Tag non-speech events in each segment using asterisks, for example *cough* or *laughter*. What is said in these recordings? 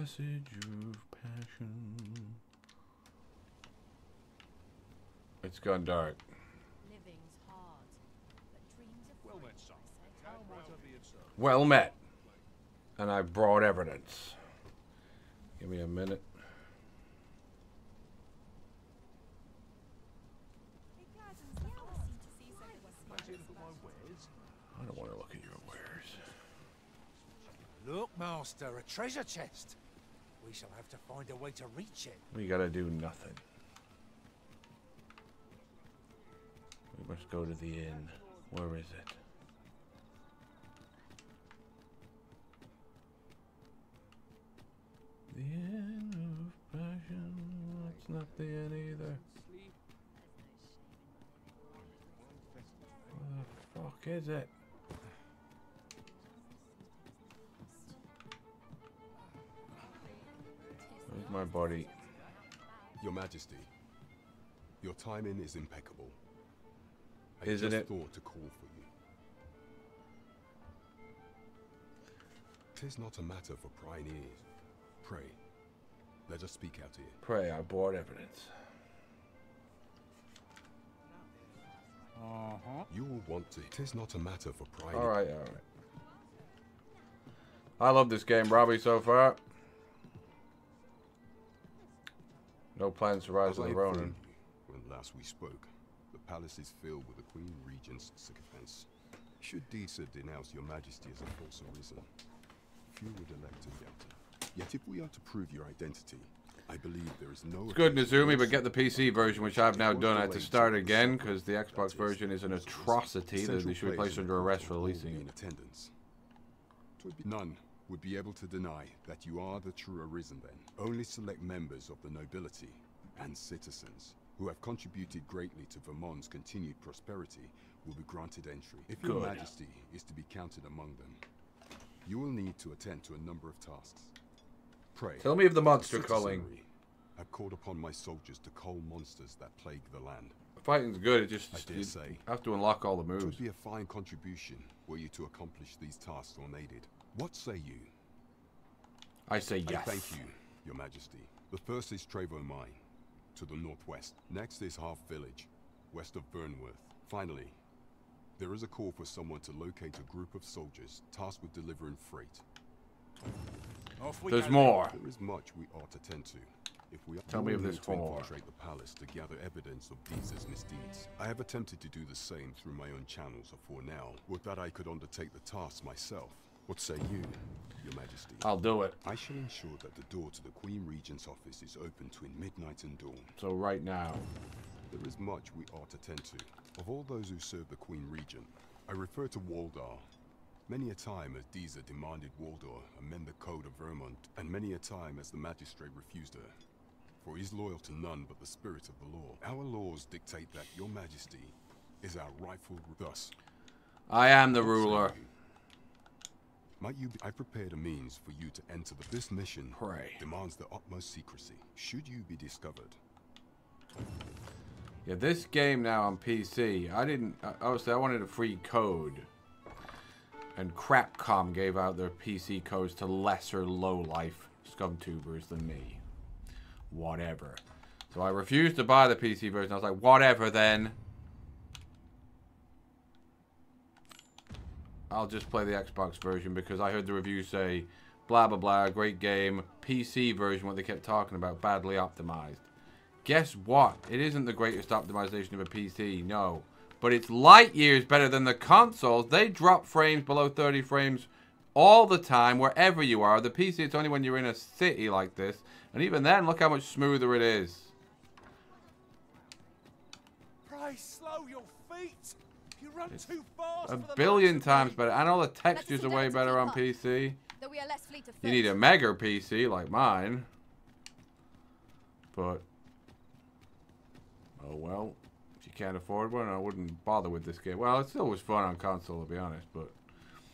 Passage of passion. It's gone dark. Living's hard, but dreams are Well met, son. I say. How might I be of service? Well met. And I brought evidence. Give me a minute. Might you look at my wares? I don't want to look at your wares. Look, Master, a treasure chest. We shall have to find a way to reach it. We gotta do nothing. We must go to the inn. Where is it? The inn of passion. That's not the inn either. Where the fuck is it? My body? Your Majesty, your timing is impeccable. I Isn't just it? thought to call for you. Tis not a matter for prying ears. Pray, let us speak out here. Pray, I brought evidence. Uh -huh. You will want to. Tis not a matter for prying. Alright, alright. I love this game, Robbie, so far. No plans to rise As to the informed Ronin. when last we spoke, the palace is filled with the Queen Regent's sycophants. Should Disa denounce your Majesty as a false arisen, few would elect to doubt. Yet if we are to prove your identity, I believe there is no. It's good, Nizumi, but get the PC version, which I've now done. I had to start again because the Xbox version is an atrocity that they should be placed under arrest for court will releasing it. in attendance. 'Twould None would be able to deny that you are the true arisen then. Only select members of the nobility and citizens who have contributed greatly to Vermund's continued prosperity will be granted entry. If your Good. majesty is to be counted among them, you will need to attend to a number of tasks. Pray. Tell me of the monster culling. citizenry have called upon my soldiers to cull monsters that plague the land. Fighting's good, it just I dare you say. have to unlock all the It moves. would be a fine contribution were you to accomplish these tasks unaided. What say you? I say yes. I thank you, your majesty. The first is Trevo Mine, to the northwest. Next is Half Village, west of Vernworth. Finally, there is a call for someone to locate a group of soldiers tasked with delivering freight. Off we There's go. more. There is much we ought to tend to. If we Tell you me will of this to whore. infiltrate the palace to gather evidence of Disa's misdeeds. I have attempted to do the same through my own channels for now. Would that I could undertake the task myself. What say you, your majesty? I'll do it. I shall ensure that the door to the Queen Regent's office is open between midnight and dawn. So right now. There is much we ought to tend to. Of all those who serve the Queen Regent, I refer to Waldhar. Many a time as Disa demanded Waldhar amend the code of Vermund, and many a time as the magistrate refused her. For he is loyal to none but the spirit of the law. Our laws dictate that your majesty is our rightful thus. I am the ruler. Might you be, I prepared a means for you to enter the, this mission Pray. demands the utmost secrecy. Should you be discovered, Yeah, this game now on PC, I didn't. Obviously, I wanted a free code. And Crapcom gave out their PC codes to lesser low-life scumtubers than me. Whatever. So I refused to buy the PC version. I was like, whatever then. I'll just play the Xbox version because I heard the review say, blah, blah, blah, great game. PC version, what they kept talking about, badly optimized. Guess what? It isn't the greatest optimization of a PC, no. But it's light years better than the consoles. They drop frames below 30 frames all the time, wherever you are. The PC, it's only when you're in a city like this. And even then, look how much smoother it is. Pray slow your feet. A billion times better. And all the textures are way better on. PC. We are less fleet of You need a mega PC like mine. But, oh well. If you can't afford one, I wouldn't bother with this game. Well, it still was fun on console, to be honest, but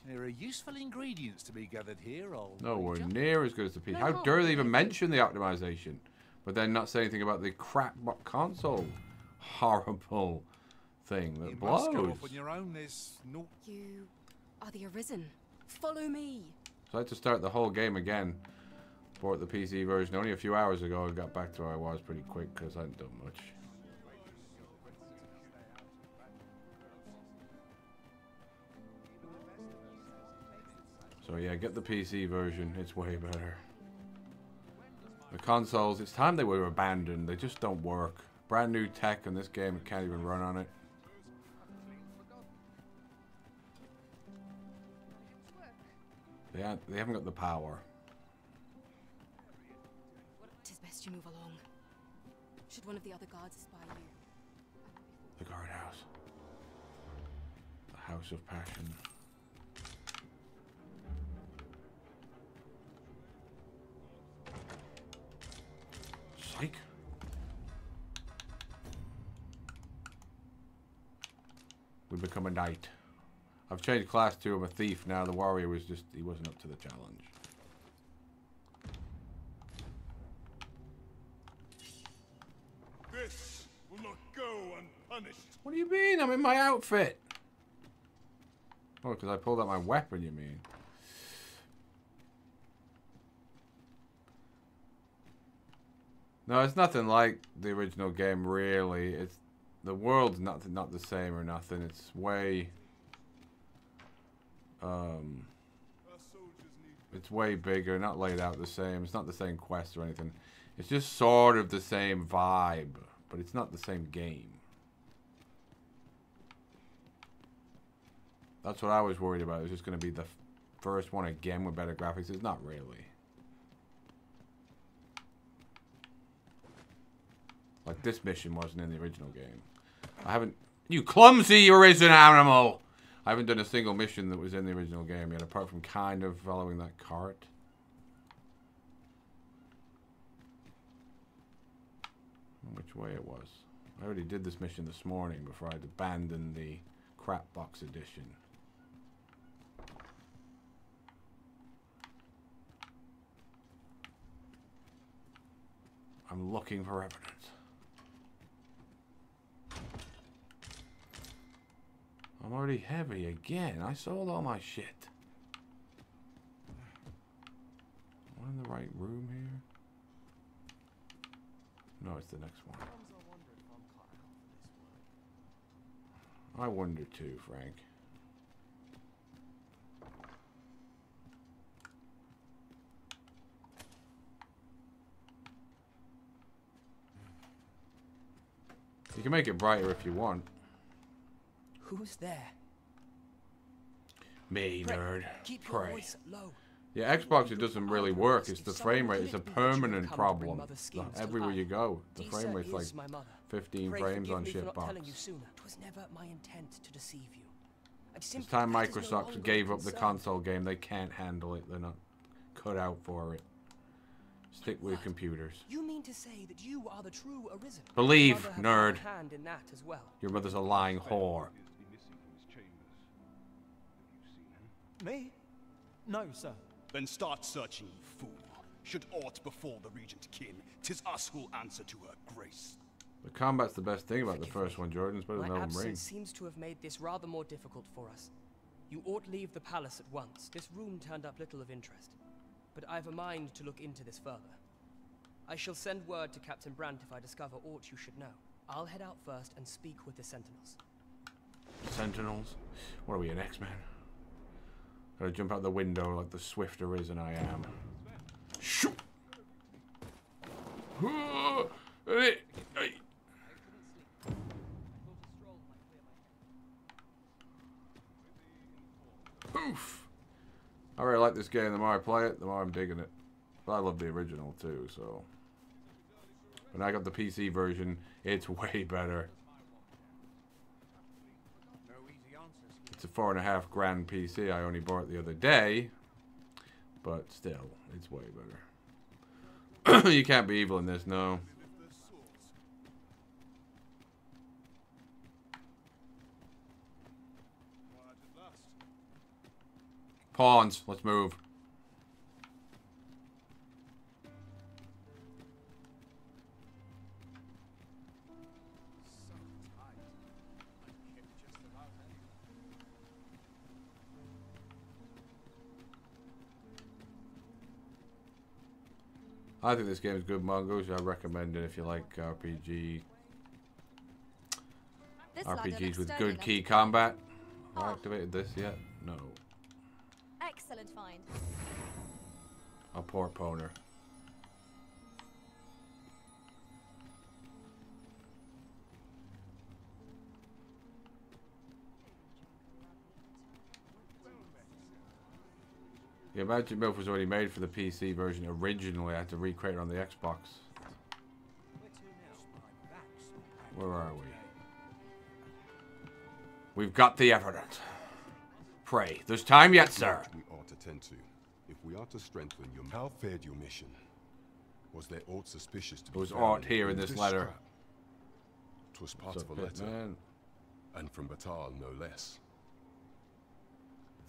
There are useful ingredients to be gathered here, old nowhere creature. near as good as the PC. No How dare they even mention the optimization? But then not say anything about the crap console. Horrible thing that You must go blows. off on your own. There's no You are the Arisen. Follow me. So I had to start the whole game again. Bought the PC version only a few hours ago. I got back to where I was pretty quick because I hadn't done much. So yeah, get the PC version. It's way better. The consoles, it's time they were abandoned. They just don't work. Brand new tech in this game, it can't even run on it. They, ha they haven't got the power. Tis best you move along. Should one of the other guards spy you? The guardhouse. The house of passion. Psych. We become a knight. I've changed class to I'm a thief now. The warrior was just he wasn't up to the challenge. This will not go unpunished. What do you mean? I'm in my outfit. Oh, because I pulled out my weapon, you mean? No, it's nothing like the original game, really. It's the world's not not the same or nothing. It's way, um, it's way bigger, not laid out the same. It's not the same quest or anything. It's just sort of the same vibe, but it's not the same game. That's what I was worried about. It's just going to be the first one again with better graphics. It's not really. Like this mission wasn't in the original game. I haven't. You clumsy arisen animal! I haven't done a single mission that was in the original game yet, apart from kind of following that cart. Which way it was. I already did this mission this morning before I'd abandoned the crap box edition. I'm looking for evidence. I'm already heavy again. I sold all my shit. Am I in the right room here? No, it's the next one. I wonder too, Frank. You can make it brighter if you want. Who's there? Me, Pray, nerd. Keep Pray. voice low. Yeah, Xbox it doesn't really work. It's the frame rate. It's a it be that you have permanent come to bring problem. mother's schemes to Everywhere you go, the frame rate's like is my mother. 15 frames on me for not telling shitbox. you sooner. It was never my intent to deceive you. It's time that is no Microsoft gave up the console game. They can't handle it. They're not cut out for it. Stick with computers. You mean to say that you are the true arisen? Believe, nerd. a hand in that as well. Your mother's a lying whore. Me? No, sir. Then start searching, you fool. Should aught befall the regent kin, tis us who'll answer to her grace. The combat's the best thing about the first me. one, Jordan. It's better My than Elden absence Ring. seems to have made this rather more difficult for us. You ought leave the palace at once. This room turned up little of interest. But I've a mind to look into this further. I shall send word to Captain Brant if I discover aught you should know. I'll head out first and speak with the sentinels. Sentinels. What are we, an X-Men? Gotta jump out the window like the swifter is and I am. Shoot! Poof! I really like this game. The more I play it, the more I'm digging it. But I love the original too, so. When I got the PC version, it's *laughs* way better. No easy answers. It's a four and a half grand PC I only bought the other day, but still, it's way better. *coughs* you can't be evil in this, no. Pawns, let's move. I think this game is good, Mongoose. I recommend it if you like RPG This RPGs with good key combat. I Oh. activated this yet? No. Excellent find. A poor poner. Yeah, Magic Milk was already made for the PC version originally. I had to recreate it on the Xbox. Where are we? We've got the evidence. Pray, there's time yet, sir. We ought to tend to. If we are to strengthen your... How fared your mission? Was there aught suspicious to be There was found aught here in this letter. scrap? 'Twas part of a letter, man, and from Battahl no less.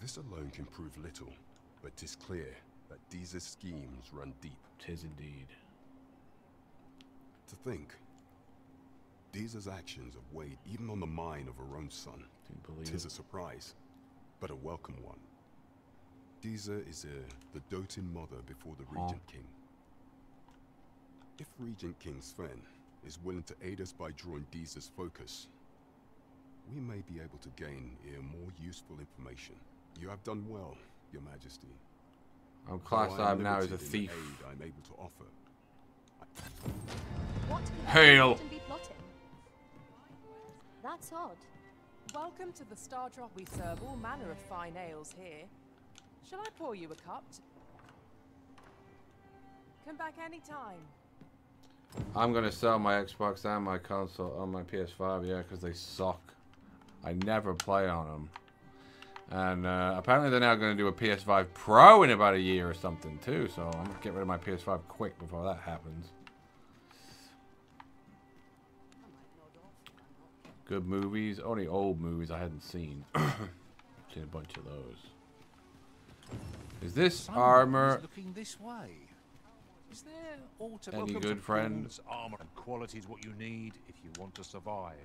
This alone can prove little, but 'tis clear that Disa's schemes run deep. tis indeed. To think, Disa's actions have weighed even on the mind of her own son. Tis it. a surprise, but a welcome one. Disa is uh, the doting mother before the Huh. Regent King. If Regent King Sven is willing to aid us by drawing Disa's focus, we may be able to gain here more useful information. You have done well, Your Majesty. I'm Though classed I now as a limited in the thief. aid I'm able to offer. What Hail. Hail. be plotting? That's odd. Welcome to the Star Drop. We serve all manner of fine ales here. Shall I pour you a cup? Come back any time. I'm gonna sell my Xbox and my console on my PS5, yeah, because they suck. I never play on them. And uh, apparently they're now going to do a PS5 Pro in about a year or something too. So I'm gonna get rid of my PS5 quick before that happens. Good movies, only old movies I hadn't seen. *coughs* seen a bunch of those. Is this Someone armor? is looking this way. Is there auto Any good, to friend? armor and quality is what you need if you want to survive.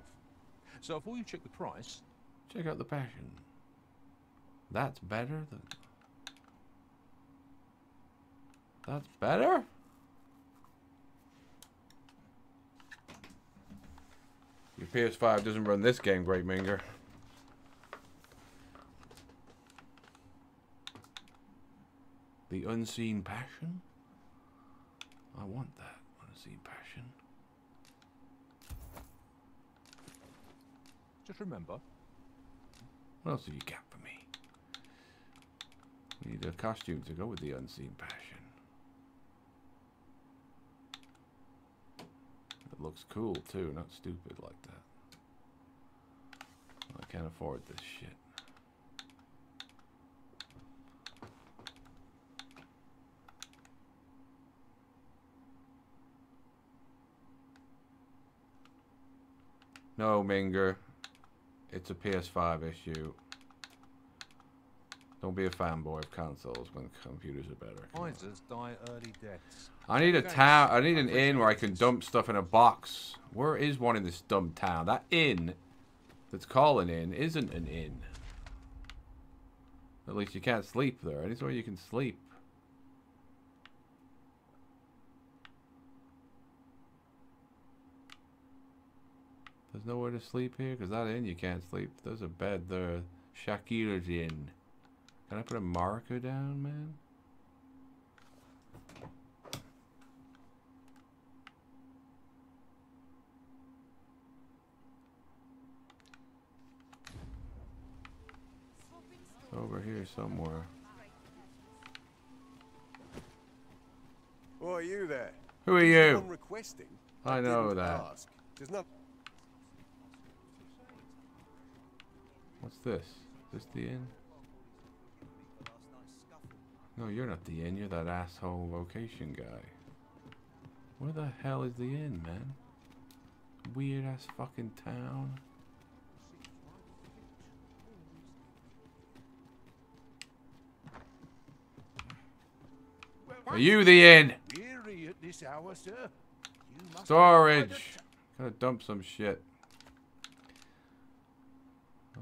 So before you check the price, Check out the passion. That's better than. That's better? Your PS5 doesn't run this game great, Minger. The Unseen Passion? I want that Unseen Passion. just remember, What else have you me? Need a costume to go with the unseen passion. It looks cool too, not stupid like that. I can't afford this shit. No, Minger. It's a PS5 issue. Don't be a fanboy of consoles when computers are better. Come die early deaths. I need a town. I need an inn where I can dump stuff in a box. Where is one in this dumb town? That inn that's calling an inn isn't an inn. At least you can't sleep there. Anywhere you can sleep. There's nowhere to sleep here? Because that inn you can't sleep. There's a bed there. Shakira's Inn. Can I put a marker down, man? It's over here somewhere. Who are you there? Who are you? requesting? I know that. Ask. Does not. What's this? Is this the inn? No, you're not the inn. You're that asshole vocation guy. Where the hell is the inn, man? Weird ass fucking town. Are you the inn? Hour. Storage. Gotta dump some shit. Uh,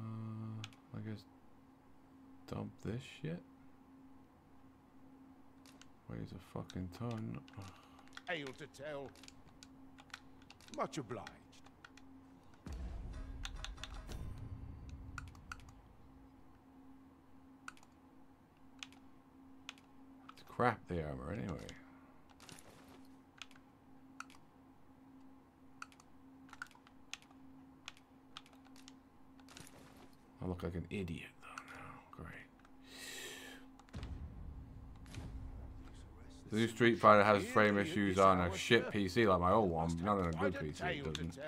I guess dump this shit. Weighs a fucking ton. Tale to tell. Much obliged. It's crap, the armor, anyway. I look like an idiot, though, now. Great. The new Street Fighter has frame issues on a shit PC like my old one, not on a good PC, it doesn't.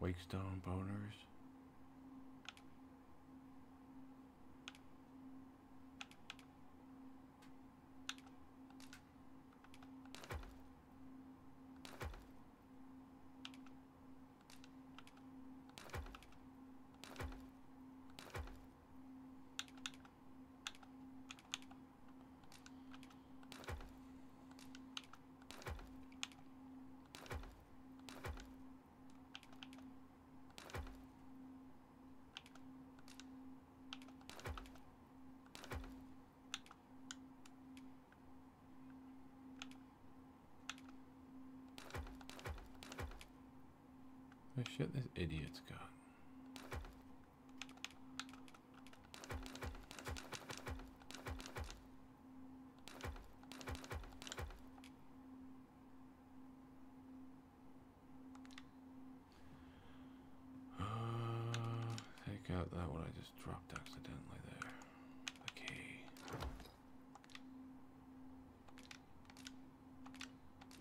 Wakestone boners.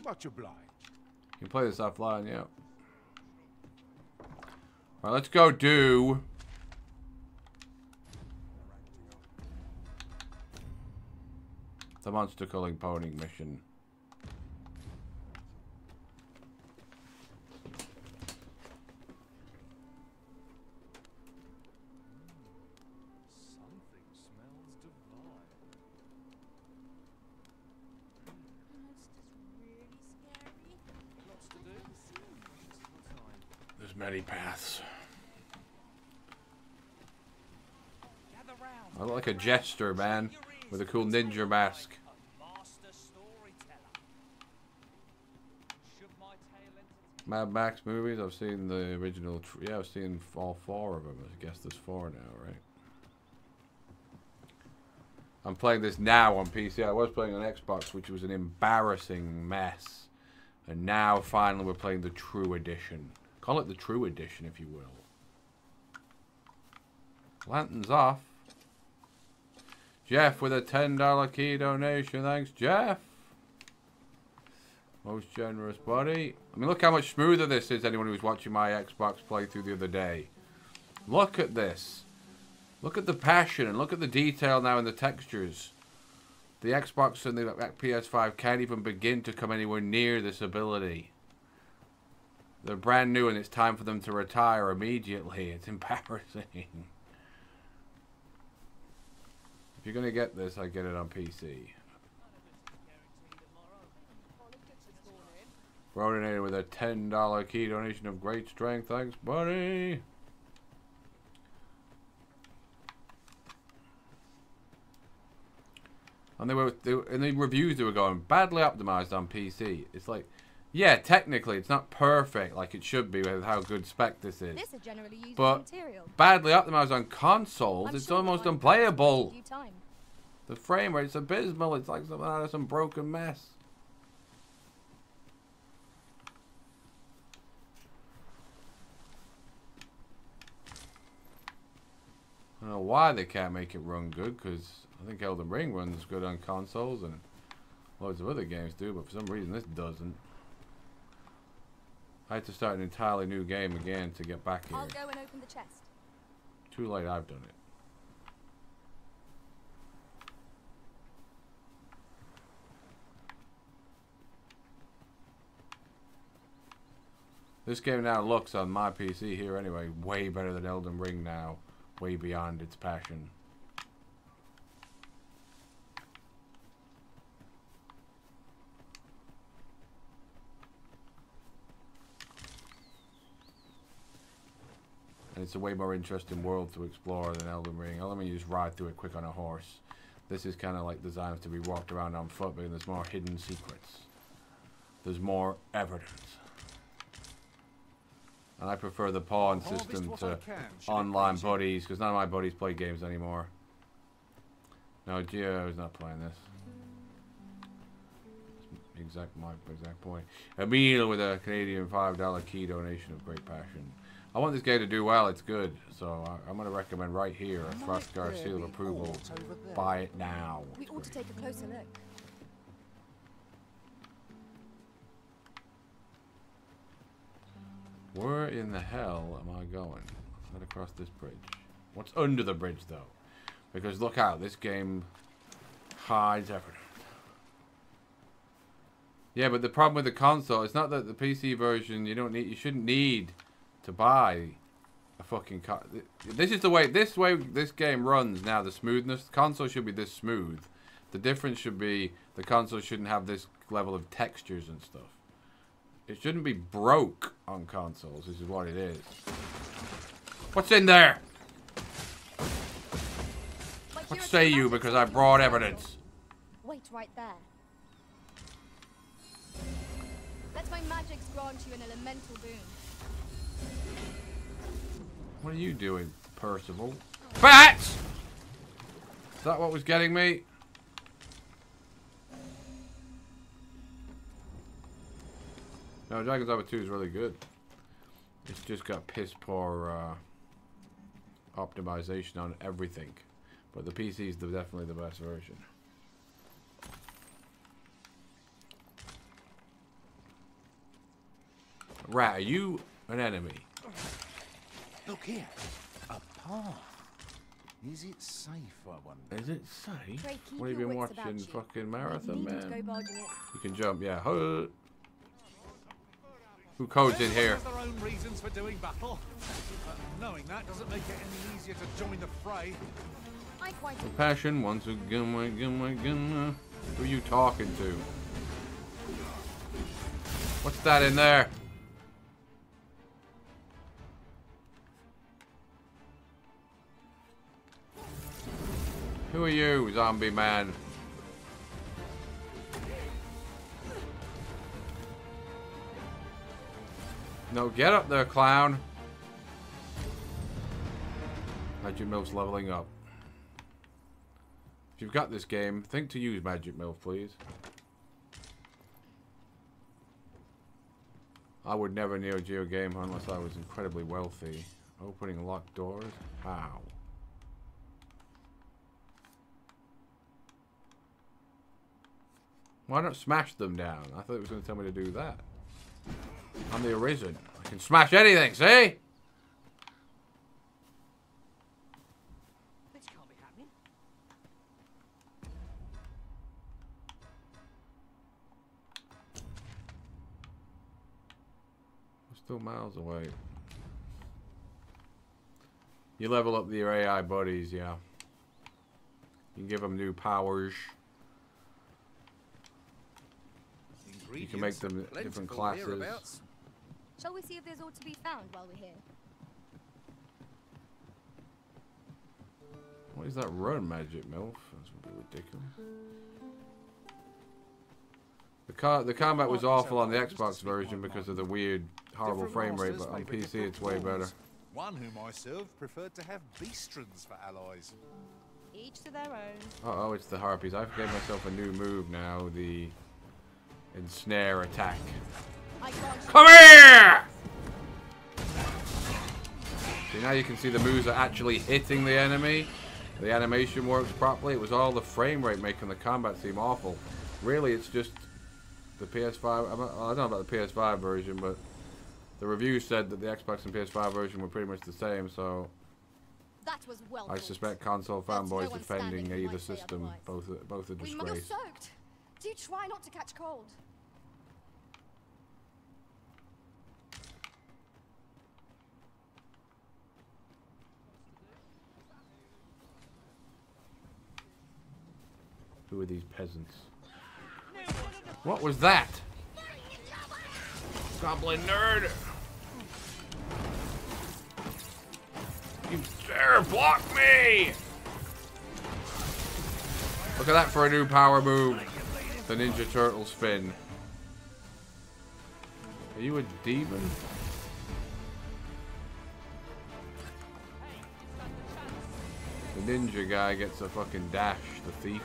Much obliged. You can play this offline, yeah. Alright, let's go do. The monster culling pony mission. Jester, man, with a cool ninja mask. Mad Max movies. I've seen the original. Yeah, I've seen all four of them. I guess there's four now, right? I'm playing this now on PC. I was playing on Xbox, which was an embarrassing mess. And now, finally, we're playing the True Edition. Call it the True Edition, if you will. Lantern's off. Jeff with a $10 key donation. Thanks, Jeff. Most generous, buddy. I mean, look how much smoother this is. Anyone who was watching my Xbox playthrough the other day. Look at this. Look at the passion and look at the detail now in the textures. The Xbox and the PS5 can't even begin to come anywhere near this ability. They're brand new and it's time for them to retire immediately. *laughs* It's embarrassing. You're going to get this, I get it on PC. Rodinator with a $10 key donation of great strength. Thanks, buddy. And they were, they in the reviews they were going badly optimized on PC. It's like, yeah, technically it's not perfect like it should be with how good spec this is. This is generally used But material. badly optimized on consoles, I'm it's sure almost unplayable. The frame rate's abysmal. It's like something ah, out of some broken mess. I don't know why they can't make it run good, because I think Elden Ring runs good on consoles, and loads of other games do, but for some reason this doesn't. I had to start an entirely new game again to get back here. I'll go and open the chest. Too late, I've done it. This game now looks on my PC here anyway way better than Elden Ring now, way beyond its passion. It's a way more interesting world to explore than Elden Ring. Elden Ring you just ride through it quick on a horse. This is kind of like designed to be walked around on foot, but there's more hidden secrets. There's more evidence. And I prefer the pawn system to can, should it online buddies, because none of my buddies play games anymore. No, Geo is not playing this. Exact my exact point. Emil with a Canadian five dollar key donation of great passion. I want this game to do well. It's good, so I, I'm going to recommend right here a Frostgar seal of approval. Buy it now. We ought to take a closer look. Where in the hell am I going? Not across this bridge. What's under the bridge, though? Because look out, this game hides everything. Yeah, but the problem with the console, it's not that the PC version you don't need, you shouldn't need to buy a fucking car. This is the way, this way this game runs now. The smoothness, the console should be this smooth. The difference should be the console shouldn't have this level of textures and stuff. It shouldn't be broke on consoles. This is what it is. What's in there? What say you? Because I brought evidence. Wait right there. Let my magics grant you an elemental boon. What are you doing, Percival? Bats! Is that what was getting me? No, Dragon's Dogma 2 is really good. It's just got piss poor uh, optimization on everything. But the PC is the, definitely the best version. Rat, are you an enemy? Look here. A path. Is it safe, I wonder? Is it safe? Pray What have you been watching? you. Fucking Marathon Man? You can jump, yeah. Huh. Who codes in here? Everyone has their own reasons for doing battle. But knowing that doesn't make it any easier to join the fray. I quite Passion, once again, my again, my again. Uh, who are you talking to? What's that in there? Who are you, zombie man? No, get up there, clown. Magic Mill's leveling up. If you've got this game, think to use Magic Mill, please. I would never Neo Geo game unless I was incredibly wealthy. Opening locked doors? How? Why not smash them down? I thought it was going to tell me to do that. I'm the Arisen. I can smash anything, see? This can't be happening. We're still miles away. You level up your AI buddies, yeah. You can give them new powers. You can make them different classes. Shall we see if there's aught to be found while we're here? What is that run, Magic Milf? That's a bit ridiculous. The car, the combat was awful on the Xbox version because of the weird, horrible frame rate, but on PC it's way better. One whom I served preferred to have beastrons for allies. Each to their own. Uh oh, it's the harpies. I've gave myself a new move now, the ensnare attack. I grant you Come here! See, now you can see the moves are actually hitting the enemy. The animation works properly. It was all the frame rate making the combat seem awful. Really, it's just the PS5. I'm not, I don't know about the PS5 version, but the review said that the Xbox and PS5 version were pretty much the same, so that was well I suspect console no fanboys defending either system. Both, are- both a You're disgrace. soaked. Do try not to catch cold. Who are these peasants? What was that? Goblin nerd! You dare block me! Look at that for a new power move. The Ninja Turtle spin. Are you a demon? The ninja guy gets a fucking dash, the thief.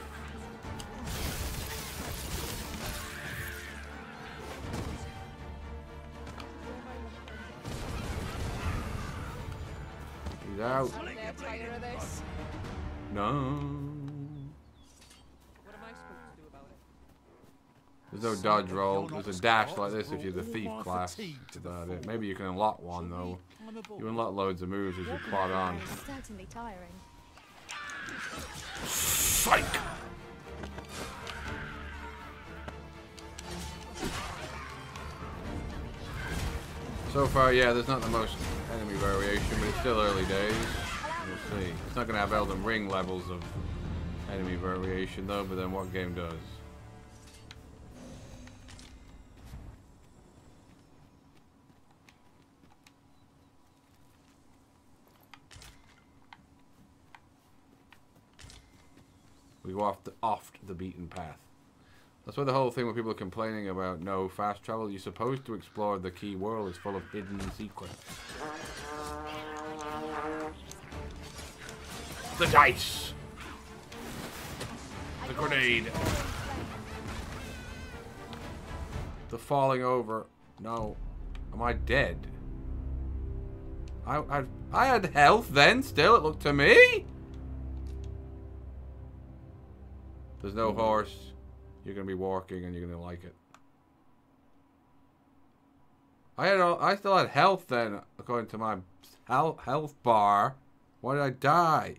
About it? There's no dodge roll. There's a dash like this if you're the thief class. About it. Maybe you can unlock one though. You unlock loads of moves as you plod on. Psych! So far, yeah, there's not the most enemy variation, but it's still early days. We'll see. It's not going to have Elden Ring levels of enemy variation, though, but then what game does? We go off the, off the beaten path. That's why the whole thing when people are complaining about no fast travel, you're supposed to explore the key world. is full of hidden secrets. The dice! The grenade! The falling over. No. Am I dead? I, I, I had health then, still, it looked to me! There's no horse. You're gonna be walking and you're gonna like it. I had all, I still had health then, according to my health health bar. Why did I die?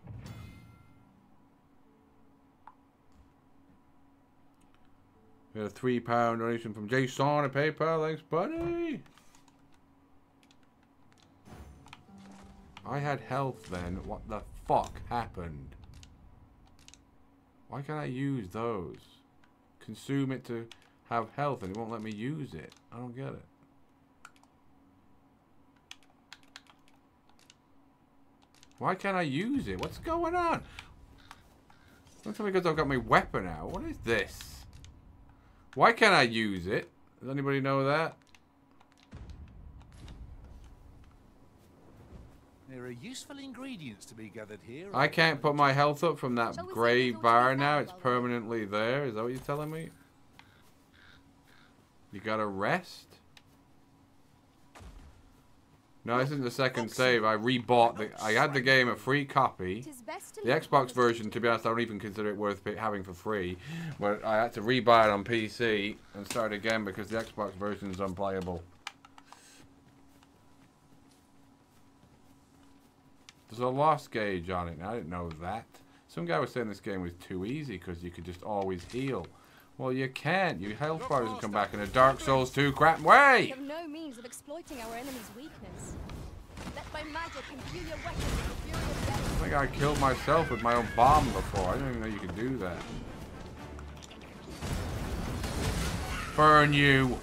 We had a three pound donation from Jason at PayPal. Thanks, buddy. I had health then. What the fuck happened? Why can't I use those? Consume it to have health and it won't let me use it. I don't get it. Why can't I use it? What's going on? Don't because I've got my weapon out. What is this? Why can't I use it? Does anybody know that? There are useful ingredients to be gathered here. I can't put my health up from that Shall grey we go to bar now. It's permanently there. Is that what you're telling me? You gotta rest? No, this isn't the second save. I rebought the. I had the game a free copy. Tis best to The Xbox version, to be honest, I don't even consider it worth pi- having for free. But I had to rebuy it on PC and start again because the Xbox version is unplayable. There's a loss gauge on it, and I didn't know that. Some guy was saying this game was too easy because you could just always heal. Well, you can't. Your health bar doesn't come back in a Dark Souls 2 crap We way. have no means of exploiting our enemy's weakness. Let my magic imbue your weapons with the fury of death. I think I killed myself with my own bomb before. I didn't even know you could do that. Burn you.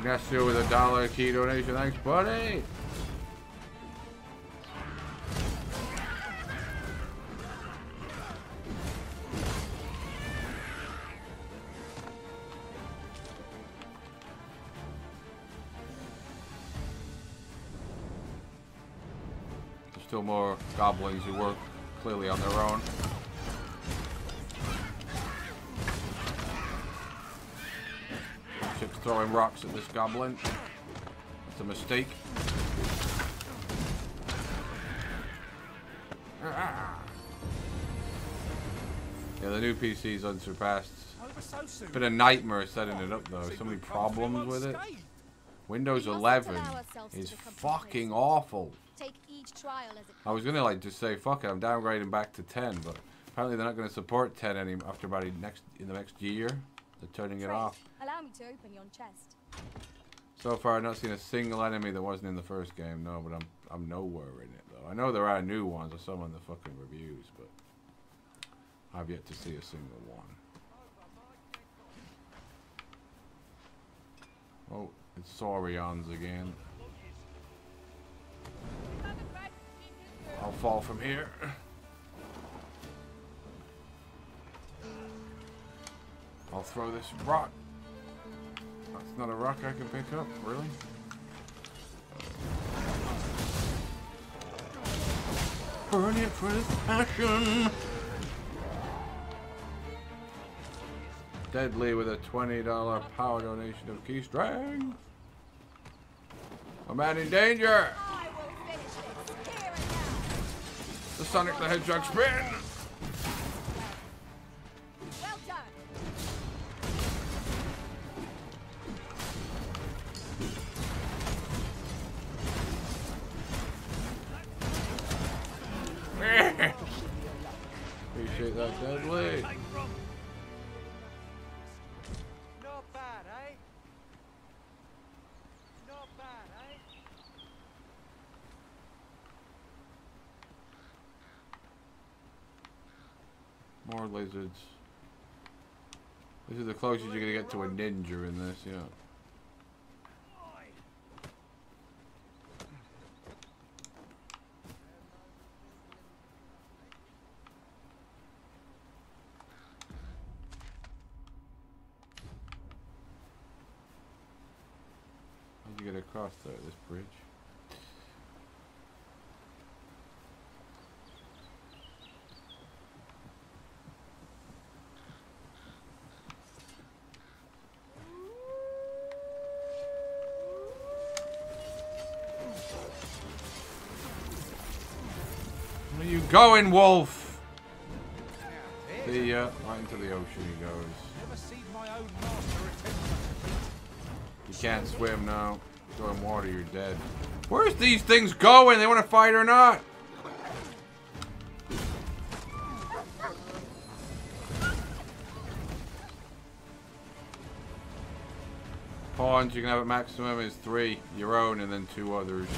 Ignacio with a dollar key donation. Thanks, buddy. There's still more goblins who work clearly on their own. Throwing rocks at this goblin. It's a mistake. Yeah, the new PC is unsurpassed. Over so soon. Been a nightmare setting it up though. So many problems with it. Windows 11 allow ourselves to is fucking awful. Take each trial as it I was gonna like just say fuck it, I'm downgrading back to 10, but apparently they're not gonna support 10 any after about next in the next year. They're turning it off. Allow me to open yon chest. So far, I've not seen a single enemy that wasn't in the first game. No, but I'm I'm nowhere in it though. I know there are new ones. I saw them in the fucking reviews, but I've yet to see a single one. Oh, It's Saurians again. I'll fall from here. I'll throw this rock. That's not a rock I can pick up, really? Burn it with passion. Deadly with a $20 power donation of key strength. A man in danger. I will finish this here and now. The Sonic the Hedgehog spin. More lizards. This is the closest you're gonna get to a ninja in this, yeah. How'd you get across there, this bridge? Where you going, Wolf? See ya. Right into the ocean he goes. You can't swim now. Go in water, you're dead. Where's these things going? They want to fight or not? Pawns you can have at maximum is three. Your own and then two others.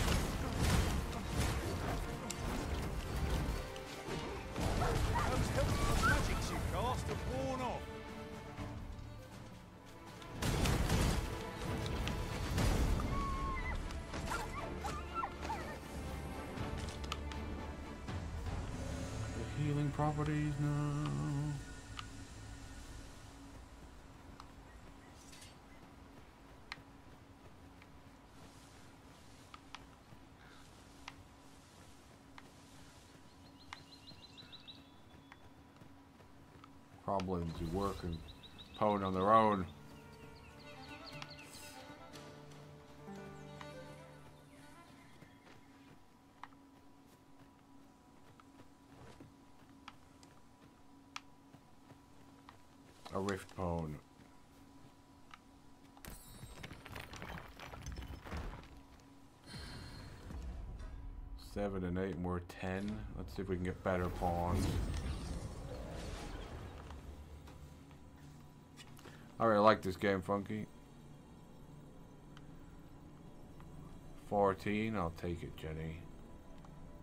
Problems who work and pwn on their own. A rift pawn. Seven and eight, we're ten. Let's see if we can get better pawns. I really like this game, Funky. 14, I'll take it, Jenny.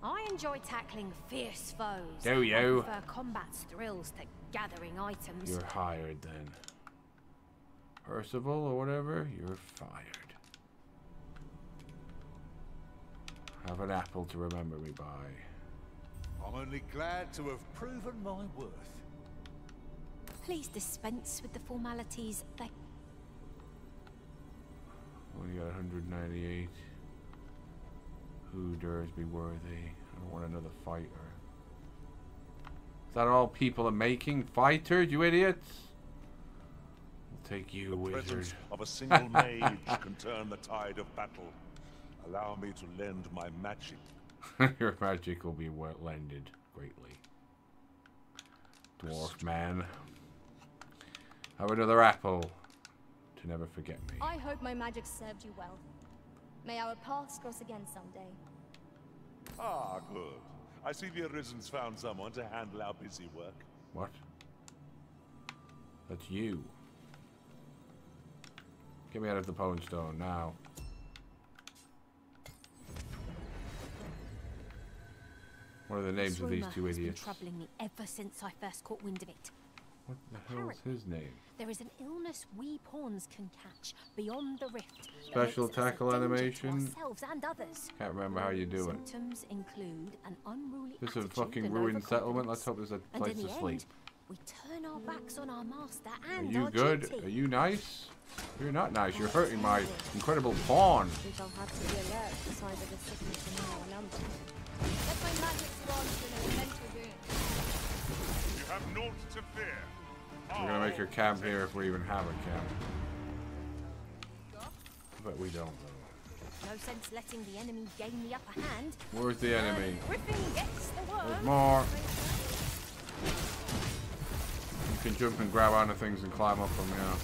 I enjoy tackling fierce foes. Do you? I prefer combat's thrills to gathering items. You're hired then. Percival or whatever, you're fired. Have an apple to remember me by. I'm only glad to have proven my worth. Please dispense with the formalities. They Only got 198. Who dares be worthy? I don't want another fighter. Is that all people are making? Fighters, you idiots? I'll take you, The wizard. presence *laughs* of a single mage can turn the tide of battle. Allow me to lend my magic. *laughs* Your magic will be well lended greatly. Dwarf man. Have another apple to never forget me. I hope my magic served you well. May our paths cross again someday. Ah, good. I see the Arisen's found someone to handle our busy work. What? That's you. Get me out of the Pwn Stone now. What are the names This of these rumour two has been troubling me ever since I first caught wind of it. What the hell's his name? There is an illness we pawns can catch beyond the rift. Special makes us a tackle animation? And. Can't remember how you do it. Symptoms include an unruly This is a fucking ruined settlement. Let's hope there's a place to sleep. end, we turn our backs on our master Are you our good? duty. Are you nice? You're not nice. You're hurting my incredible pawn. We shall have to be alert to signs of the sickness in our number. Let my magic squad We're gonna make your camp here if we even have a camp. But we don't. though. No sense letting the enemy gain the upper hand. Where's the enemy? Griffin gets the There's more. You can jump and grab onto things and climb up from yeah.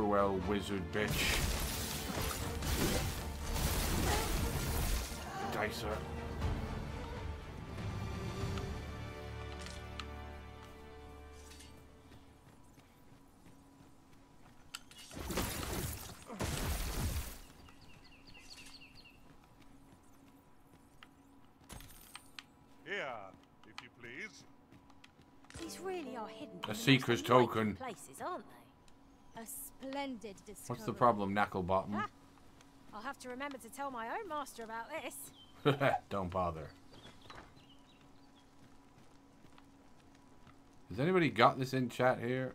Cruel wizard bitch. Dicer. Here, if you please. These really are hidden. A in the seeker's most unlikely token. Places, aren't they? Splendid discovery. What's the problem, Knucklebottom? Ah, I'll have to remember to tell my own master about this. *laughs* Don't bother. Has anybody got this in chat here?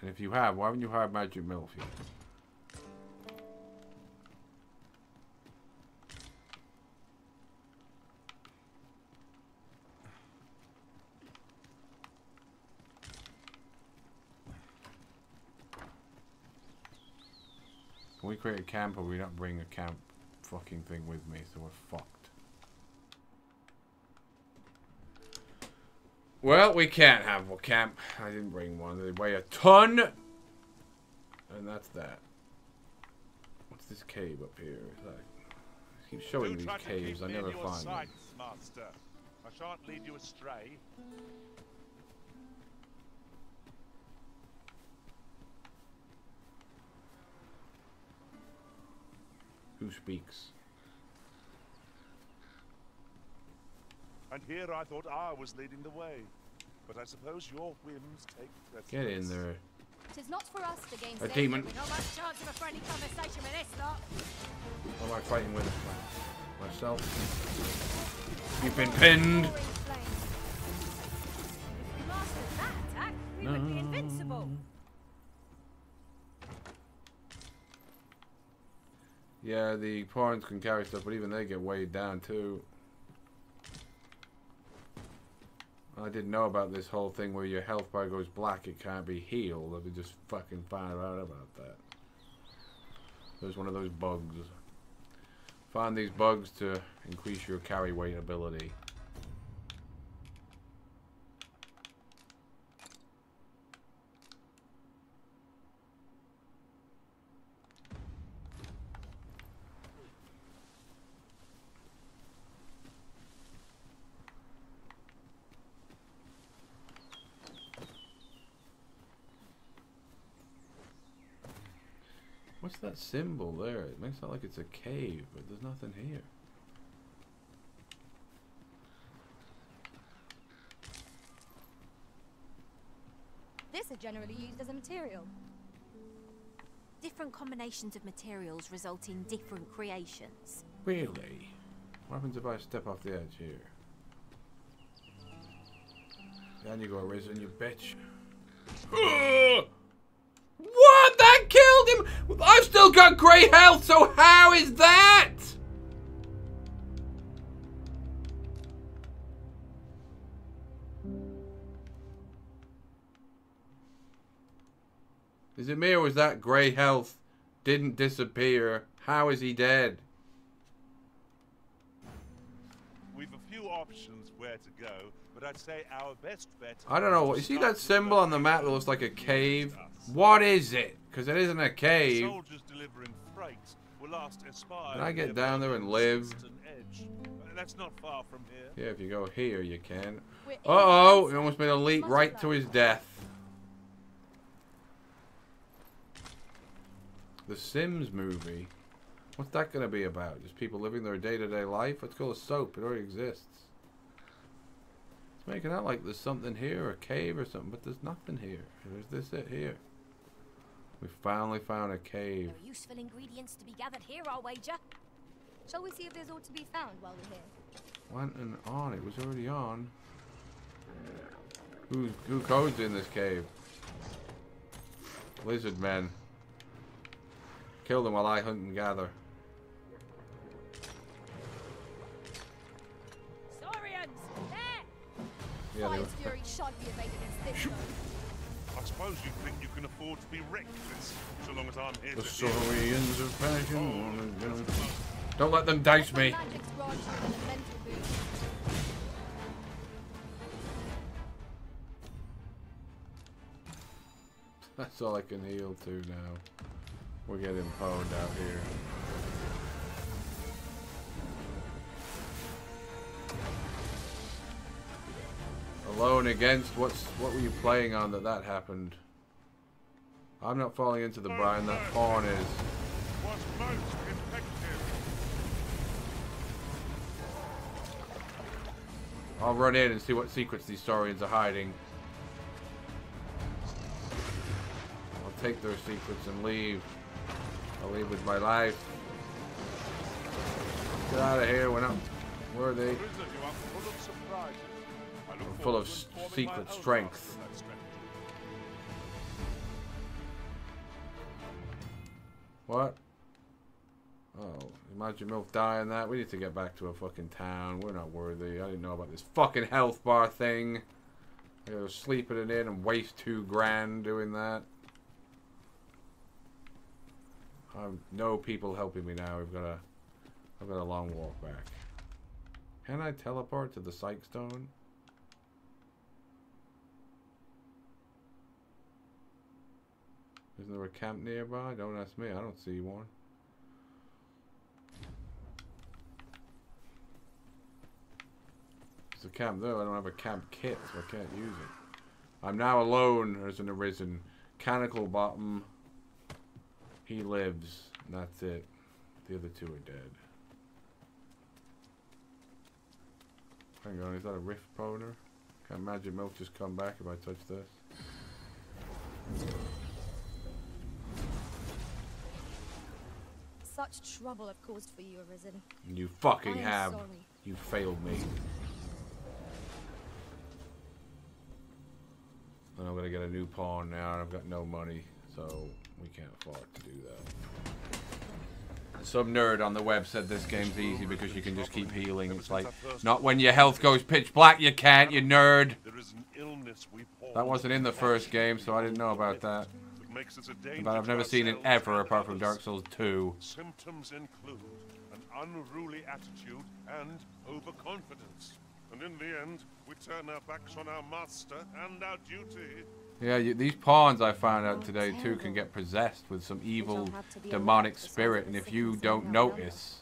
And if you have, why haven't you hired Magic Milf Can we create a camp or we not bring a camp fucking thing with me so we're fucked? Well, we can't have a camp. I didn't bring one. They weigh a ton. And that's that. What's this cave up here? It's like, I keep showing Do these caves. I never find them. Master. I shan't lead you astray. Who speaks? And here I thought I was leading the way. But I suppose your whims take Get in there. It is not for us the game A says, demon. but Not much chance of a friendly conversation with this lot. What am I fighting with? My- Myself? You've been pinned. Roaring. If we mastered that attack, we would be invincible. Yeah, the pawns can carry stuff, but even they get weighed down too. I didn't know about this whole thing where your health bar goes black, it can't be healed. I just fucking found out about that. There's one of those bugs. Find these bugs to increase your carry weight ability. That symbol there? It makes it like it's a cave, but there's nothing here. This is generally used as a material. Different combinations of materials result in different creations. Really? What happens if I step off the edge here? Down you go, Risen, you bitch. I've still got great health, so how is that? Is it me or was that grey health didn't disappear? How is he dead? We've a few options where to go, but I'd say our best bet. I don't know. You see that symbol on the map that looks like a cave? What is it? Because it isn't a cave. Soldiers delivering freight will last as Can I get down there and live? sit an edge. Uh, that's not far from here. Yeah, if you go here, you can. Uh-oh! the He almost made a leap right to his death. The Sims movie. What's that going to be about? Just people living their day-to-day life? Let's call it soap. It already exists. It's making out like there's something here, a cave or something, but there's nothing here. There's this it here. We finally found a cave. There are useful ingredients to be gathered here, I'll wager. Shall we see if there's aught to be found while we're here? Went and on. It was already on. Who who codes in this cave? Lizard men. Kill them while I hunt and gather. Yeah, they Fire's fury shan't be evaded against this though. I suppose you think you can afford to be reckless, so long as I'm here The to deal Saurians of passion. Oh, wanna Don't let them dice me. Magic's grant you an elemental boost. *laughs* That's all I can heal to now. We're getting pwned out here. Alone against what's what were you playing on that that happened? I'm not falling into the brine. That pawn is. I'll run in and see what secrets these saurians are hiding. I'll take their secrets and leave. I'll leave with my life. Get out of here. We're not. Where are they? Full of secret strength. What? Oh, imagine Milf dying that. We need to get back to a fucking town. We're not worthy. I didn't know about this fucking health bar thing. I gotta sleep in it in and waste two grand doing that. I've no people helping me now. We've got a, I've got a long walk back. Can I teleport to the Psych Stone? Isn't there a camp nearby? Don't ask me. I don't see one. There's a camp though. I don't have a camp kit, so I can't use it. I'm now alone as an arisen. Canicle Bottom. He lives. That's it. The other two are dead. Hang on, is that a rift boner? Can't imagine Milf just come back if I touch this? Such trouble I've caused for you, Arisen. You fucking have. sorry. You failed me. And I'm gonna get a new pawn now, and I've got no money, so we can't afford to do that. Some nerd on the web said this game's easy because you can just keep healing. It's like, not when your health goes pitch black, you can't, you nerd. There is an illness we That wasn't in the first game, so I didn't know about that. That makes us a danger But I've never seen it ever apart from. Dark Souls 2. Symptoms include an unruly attitude and overconfidence. And in the end, we turn our backs on our master and our duty. Yeah, you, these pawns I found out today too can get possessed with some evil have to be demonic spirit, and if you don't notice,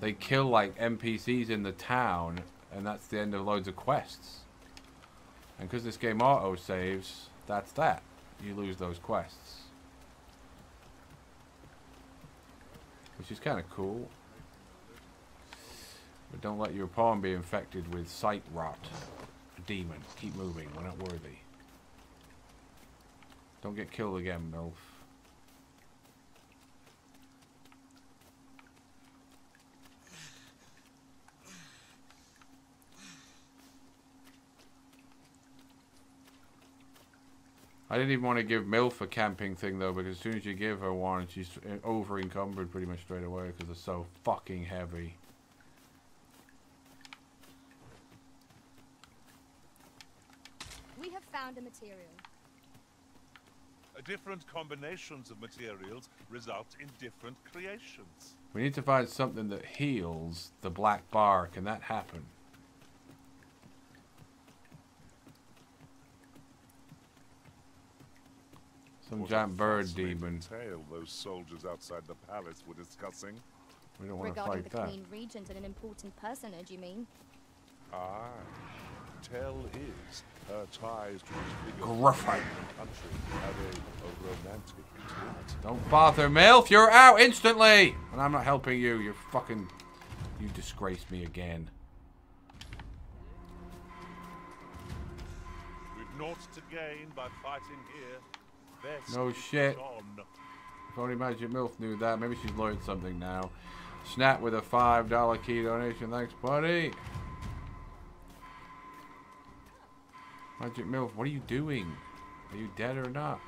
they kill like NPCs in the town, and that's the end of loads of quests. And because this game auto saves, that's that. You lose those quests, which is kind of cool. But don't let your pawn be infected with sight rot. Demon, keep moving. We're not worthy. Don't get killed again, Milf. I didn't even want to give Milf a camping thing though, because as soon as you give her one, she's uh, over encumbered pretty much straight away because they're so fucking heavy. We have found a material. Uh, Different combinations of materials result in different creations. We need to find something that heals the black bar. Can that happen? Some giant bird demon. Tale those soldiers outside the palace were discussing. We don't want to Regarding fight the that. Queen Regent and an important personage, you mean? Ah, tell is her ties to this bigger Graphite. country have a, a romantic tint. Don't bother, MILF. You're out instantly. And I'm not helping you. You're fucking. You disgraced me again. We've naught to gain by fighting here. No shit. If only Magic MILF knew that. Maybe she's learned something now. Snap with a $5 key donation. Thanks, buddy. Magic MILF, what are you doing? Are you dead or not?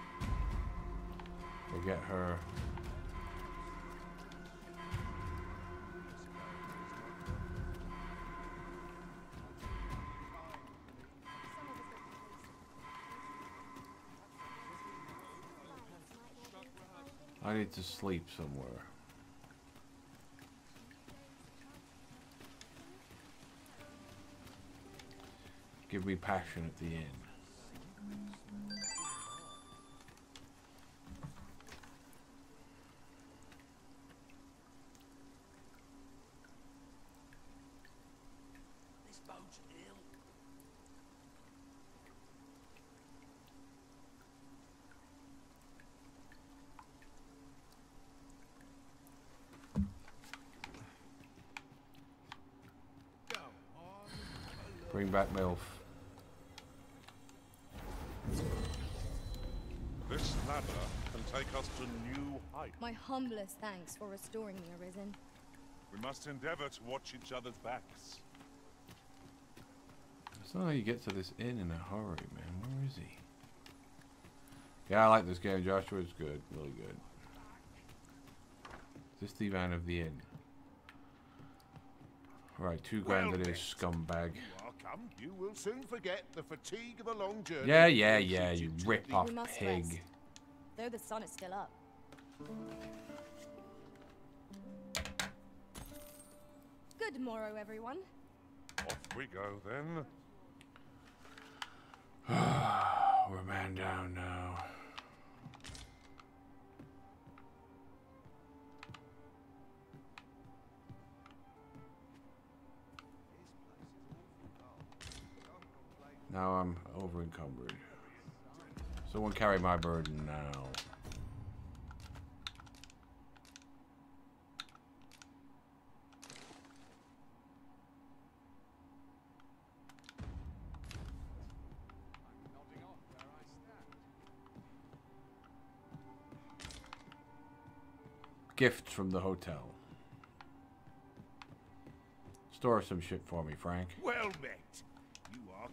We get her. I need to sleep somewhere. Give me passion at the end. This boat's ill. Bring back MILF. This ladder can take us to new heights. My humblest thanks for restoring me, Arisen. We must endeavor to watch each other's backs. It's not how you get to this inn in a hurry, man. Where is he? Yeah, I like this game. Joshua is good. Really good. Is this the van of the inn? Right, two grand Well it is, met. scumbag. You come. You will soon forget the fatigue of a long journey. Yeah, yeah, yeah, you rip off We must pig. rest. Though the sun is still up. Good morrow, everyone. Off we go then. *sighs* We're man down now. Now I'm over encumbered. Someone carry my burden now. Gifts from the hotel. Store some shit for me, Frank. Well met.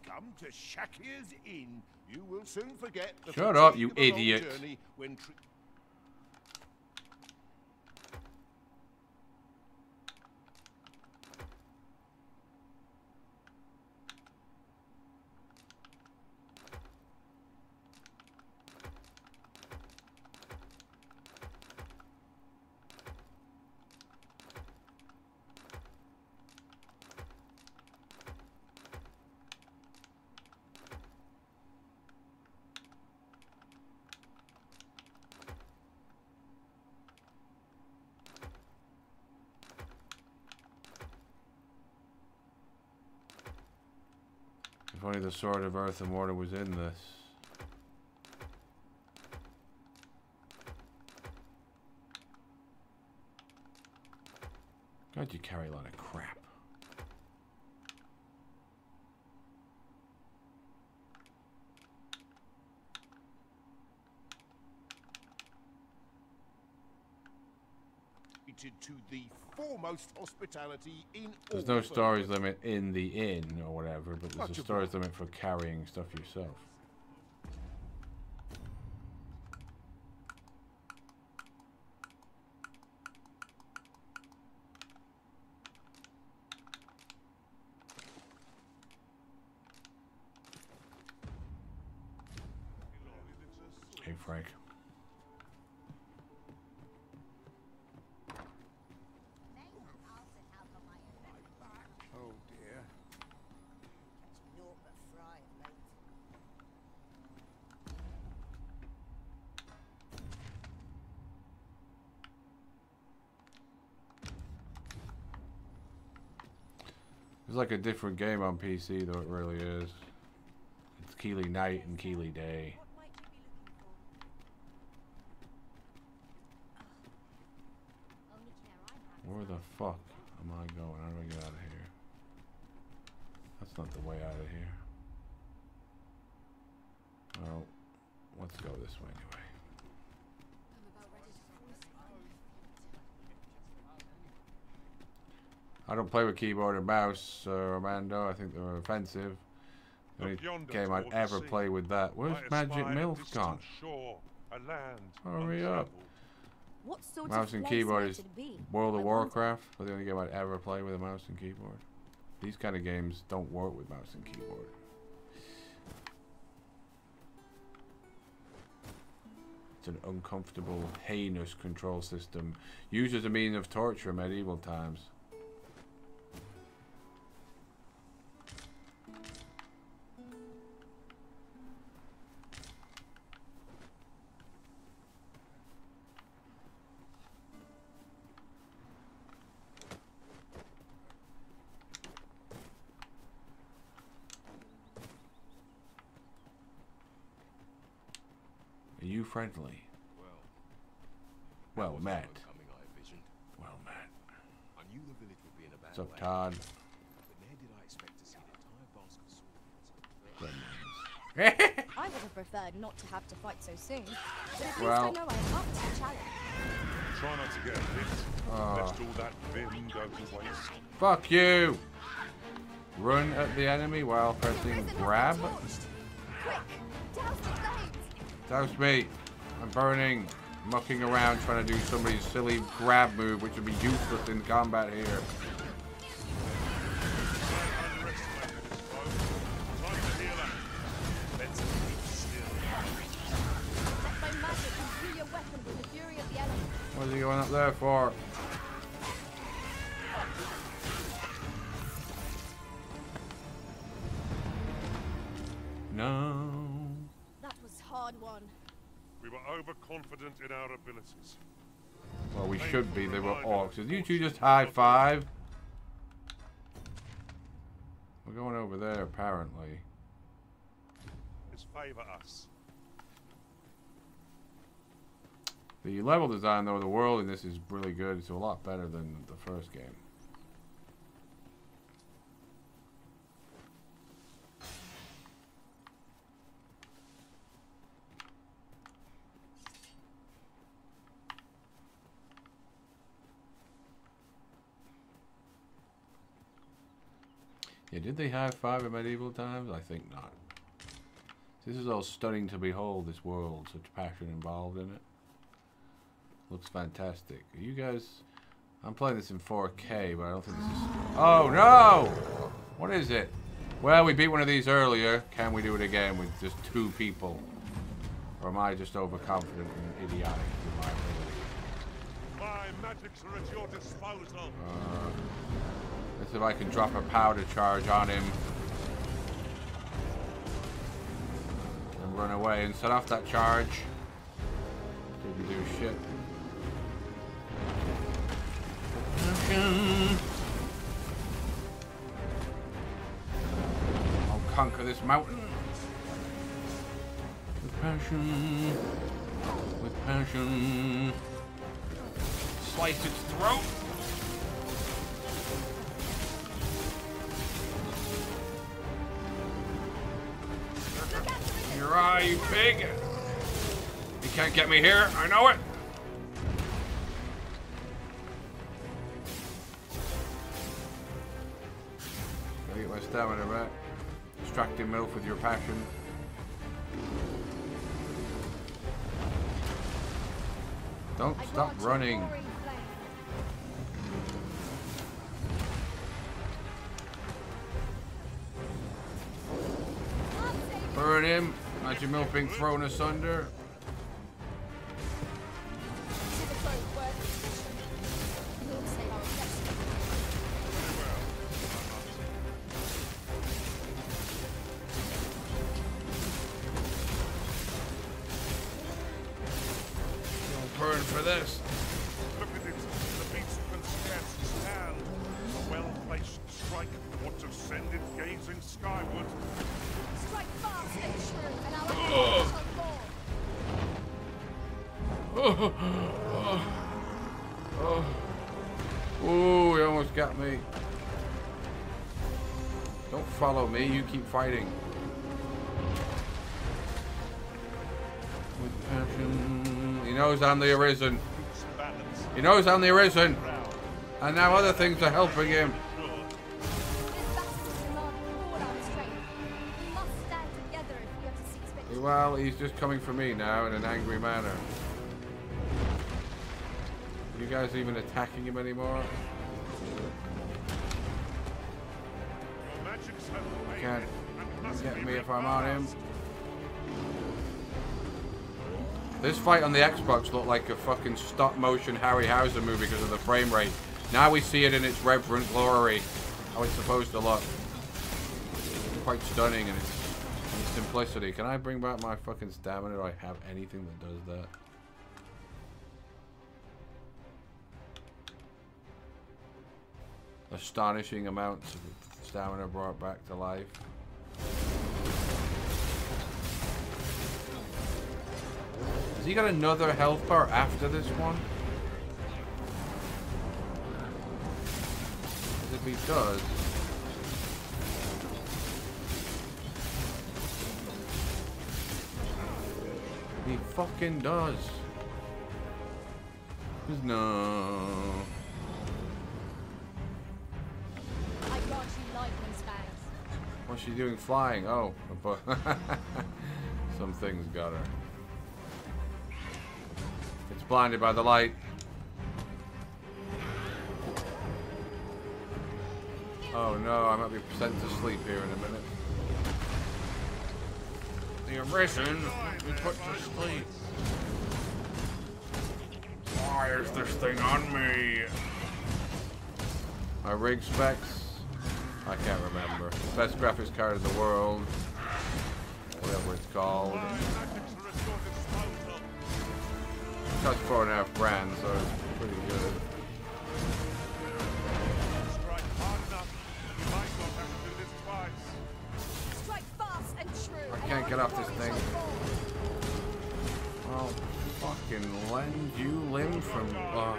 Come to Shakir's Inn. You will soon forget the Shut up, you of a long idiot. journey when Sword of Earth and Water was in this. God, you carry a lot of crap. To the foremost hospitality in There's no storage limit in the inn or whatever, but there's a storage limit for carrying stuff yourself. Hey, Frank. Oh dear. It's like a different game on PC, though it really is. It's Keeley Night and Keeley Day. Where the fuck am I going? How do I get out of here? That's not the way out of here. Well, let's go this way anyway. I don't play with keyboard and mouse, uh, Armando. I think they're offensive. The only game I'd ever sea. play with that. Where's I Magic espy a Milf gone? Shore, a land Hurry up. What sort Mouse of and place keyboard is? World of I. Warcraft, but the only game I'd ever play with a mouse and keyboard. These kind of games don't work with mouse and keyboard. It's an uncomfortable, heinous control system used as a means of torture in medieval times. Friendly? Well, met. Coming, Well Matt. I knew the village would be in a bad What's up, way, Todd? But ne'er did I expect to see an entire basket of swords. I would have preferred not to have to fight so soon. But at Well- least I know I'm up to the challenge. Try not to get hit, Ah. lest all that vim go to waste. Fuck you! Run at the enemy while pressing grab. Quick, douse the flames. Douse me. I'm burning. Mucking around trying to do somebody's silly grab move, which would be useless in combat here. Underestimated his foe. Time to heal up. Were overconfident in our abilities. Well, we should be. They were orcs. Did you two just high five? We're going over there, apparently. It's favor us. The level design, though, of the world in this is really good. It's a lot better than the first game. Yeah, did they high five in medieval times? I think not. This is all stunning to behold, this world. Such passion involved in it. Looks fantastic. Are you guys... I'm playing this in 4K, but I don't think this is... Oh, no! What is it? Well, we beat one of these earlier. Can we do it again with just two people? Or am I just overconfident and idiotic in my ability? My magics are at your disposal. Uh, if I can drop a powder charge on him. And run away and set off that charge. Didn't do shit. I'll conquer this mountain. With passion. With passion. Slice its throat. You pig! You can't get me here, I know it! Gotta get my stamina back. Distracting MILF with your passion. Don't stop grant you running. MILF being thrown asunder. Keep fighting. With passion. He knows I'm the Arisen. He knows I'm the Arisen. And now other things are helping him. Well, he's just coming for me now in an angry manner. Are you guys even attacking him anymore? Him. This fight on the Xbox looked like a fucking stop motion Harryhausen movie because of the frame rate. Now we see it in its reverent glory. How it's supposed to look. Quite stunning in its, in its simplicity. Can I bring back my fucking stamina? Do I have anything that does that? Astonishing amounts of stamina brought back to life. Has he got another health bar after this one? 'Cause if he does... He fucking does. No. I grant you lightning fangs. What's she doing flying? Oh, *laughs* some things got her. Blinded by the light. Oh no, I might be sent to sleep here in a minute. The arisen is put to sleep. Why is this thing on me? My rig specs. I can't remember. Best graphics card in the world. Whatever it's called. Cost four and a half grand, so it's pretty good. Strike hard enough. You might not have to do this twice. Strike fast and true. I can't get off this thing. shall. I'll fucking lend you limb from. Uh,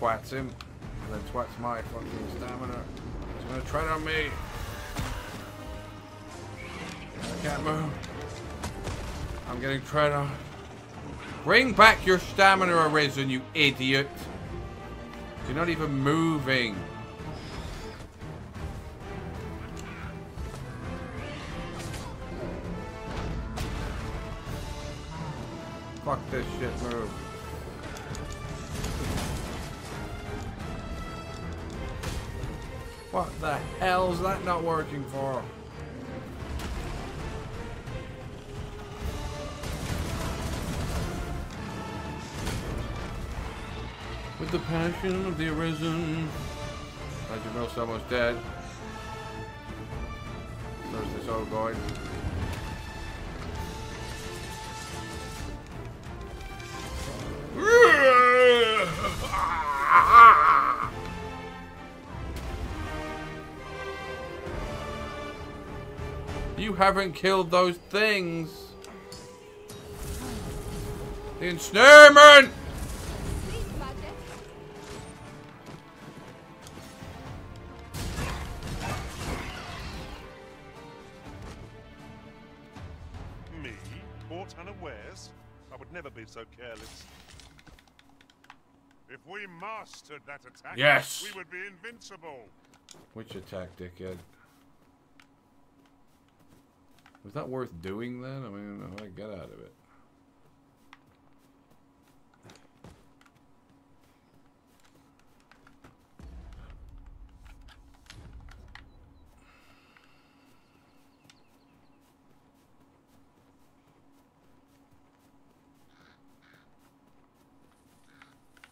twats him, and then twats my fucking stamina. He's gonna tread on me. I can't move. I'm getting tread on. Bring back your stamina, Arisen, you idiot. You're not even moving. Passion of the arisen. You know, someone's dead. There's this old going. You haven't killed those things. The ensnarement! Mastered that attack, Yes. we would be invincible. Which attack, dickhead? Was that worth doing then? I mean, what did I get out of it?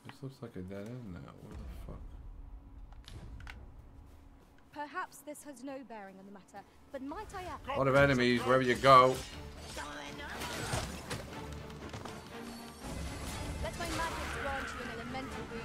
This looks like a dead end now. What the fuck? Perhaps this has no bearing on the matter, but might I ask? A lot of enemies wherever you go. Let my magic grant you an elemental boon.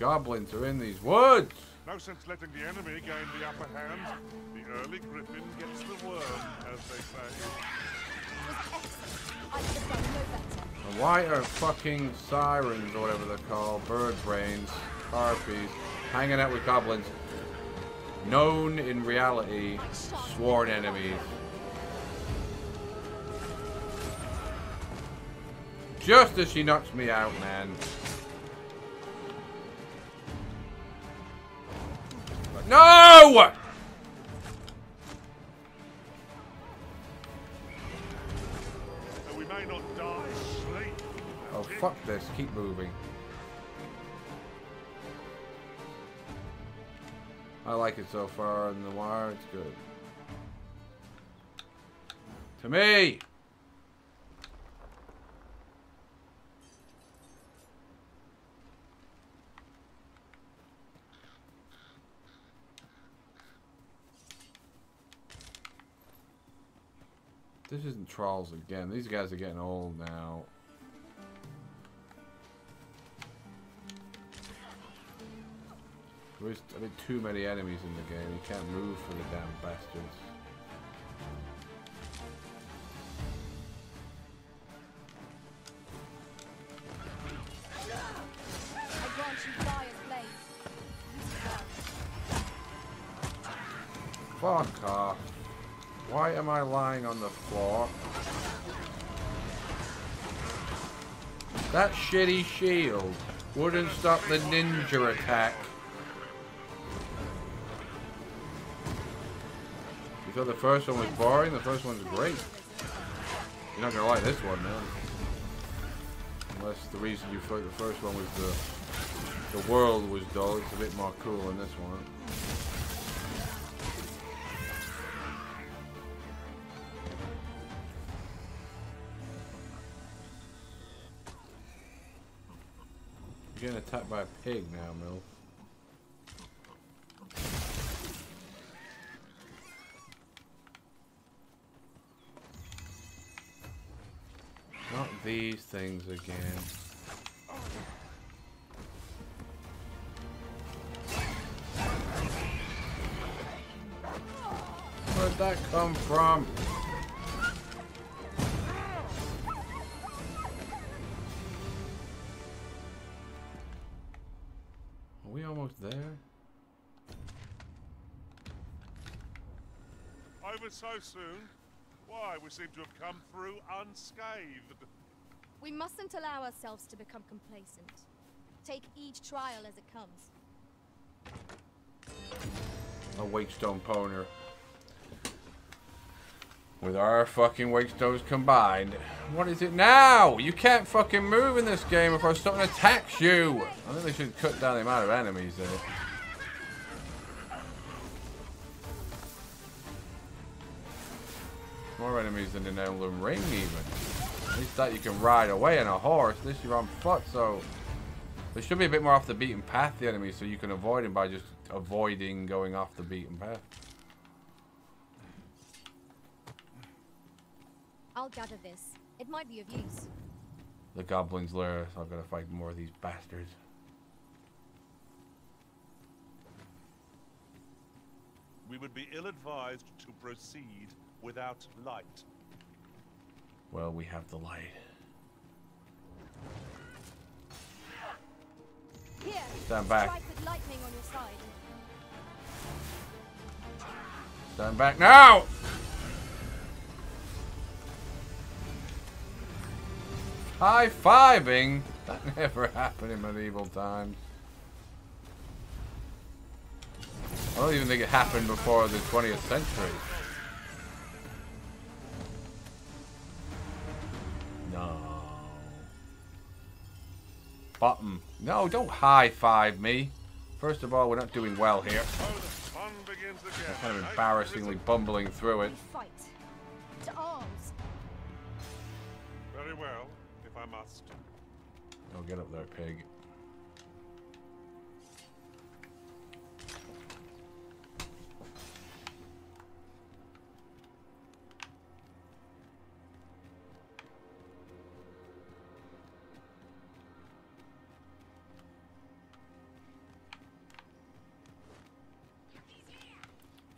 Goblins are in these woods? No sense letting the enemy gain the upper hand. The early griffin gets the worm, as they say. I could have done no better. And why are fucking sirens or whatever they're called, bird brains, harpies, hanging out with goblins, known in reality, sworn enemies? Just as she knocks me out, man. No! We may not die sleep. Oh, fuck this. Keep moving. I like it so far in the wire. It's good. To me! This isn't Trolls again. These guys are getting old now. There's a bit too many enemies in the game. You can't move for the damn bastards. Shitty shield wouldn't stop the ninja attack. You thought the first one was boring? The first one's great. You're not gonna like this one, man. Unless the reason you thought the first one was the the world was dull, it's a bit more cool in this one. Again. Where'd that come from? Are we almost there? Over so soon? Why, we seem to have come through unscathed. We mustn't allow ourselves to become complacent. Take each trial as it comes. A Wakestone Poner. With our fucking Wakestones combined. What is it now? You can't fucking move in this game if I something attacks you. I think they should cut down the amount of enemies there. More enemies than in Elden Ring even. At least that you can ride away on a horse. This you're on foot, so there should be a bit more off the beaten path, the enemy, so you can avoid him by just avoiding going off the beaten path. I'll gather this. It might be of use. The goblin's lair, so I've got to fight more of these bastards. We would be ill-advised to proceed without light. Well, we have the light. Here, Stand back. with lightning on your side. Stand back now! High-fiving? That *laughs* never happened in medieval times. I don't even think it happened before the 20th century. No, don't high five me. First of all, we're not doing well here. So the fun begins again. We're kind of embarrassingly bumbling through it. Fight. To arms. Very well, if I must. Oh, get up there, pig.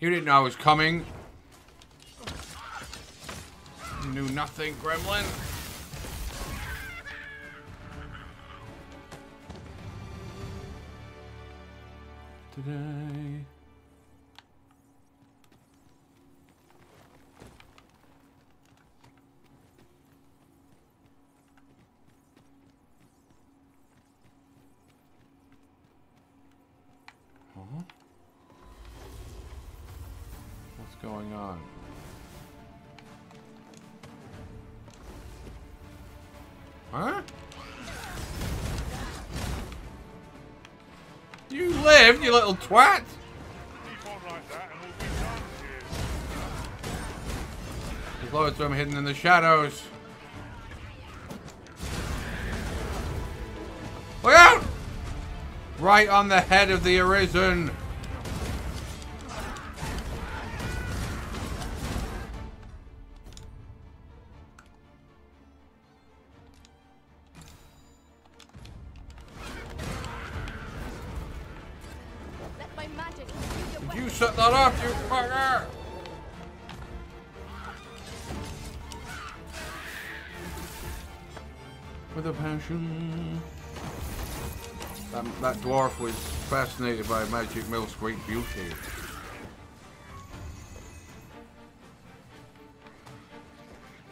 You didn't know I was coming. You knew nothing, gremlin. Today. You little twat! There's loads of them hidden in the shadows. Look out! Right on the head of the Arisen. With a passion. That, that dwarf was fascinated by Magic Mill's great beauty.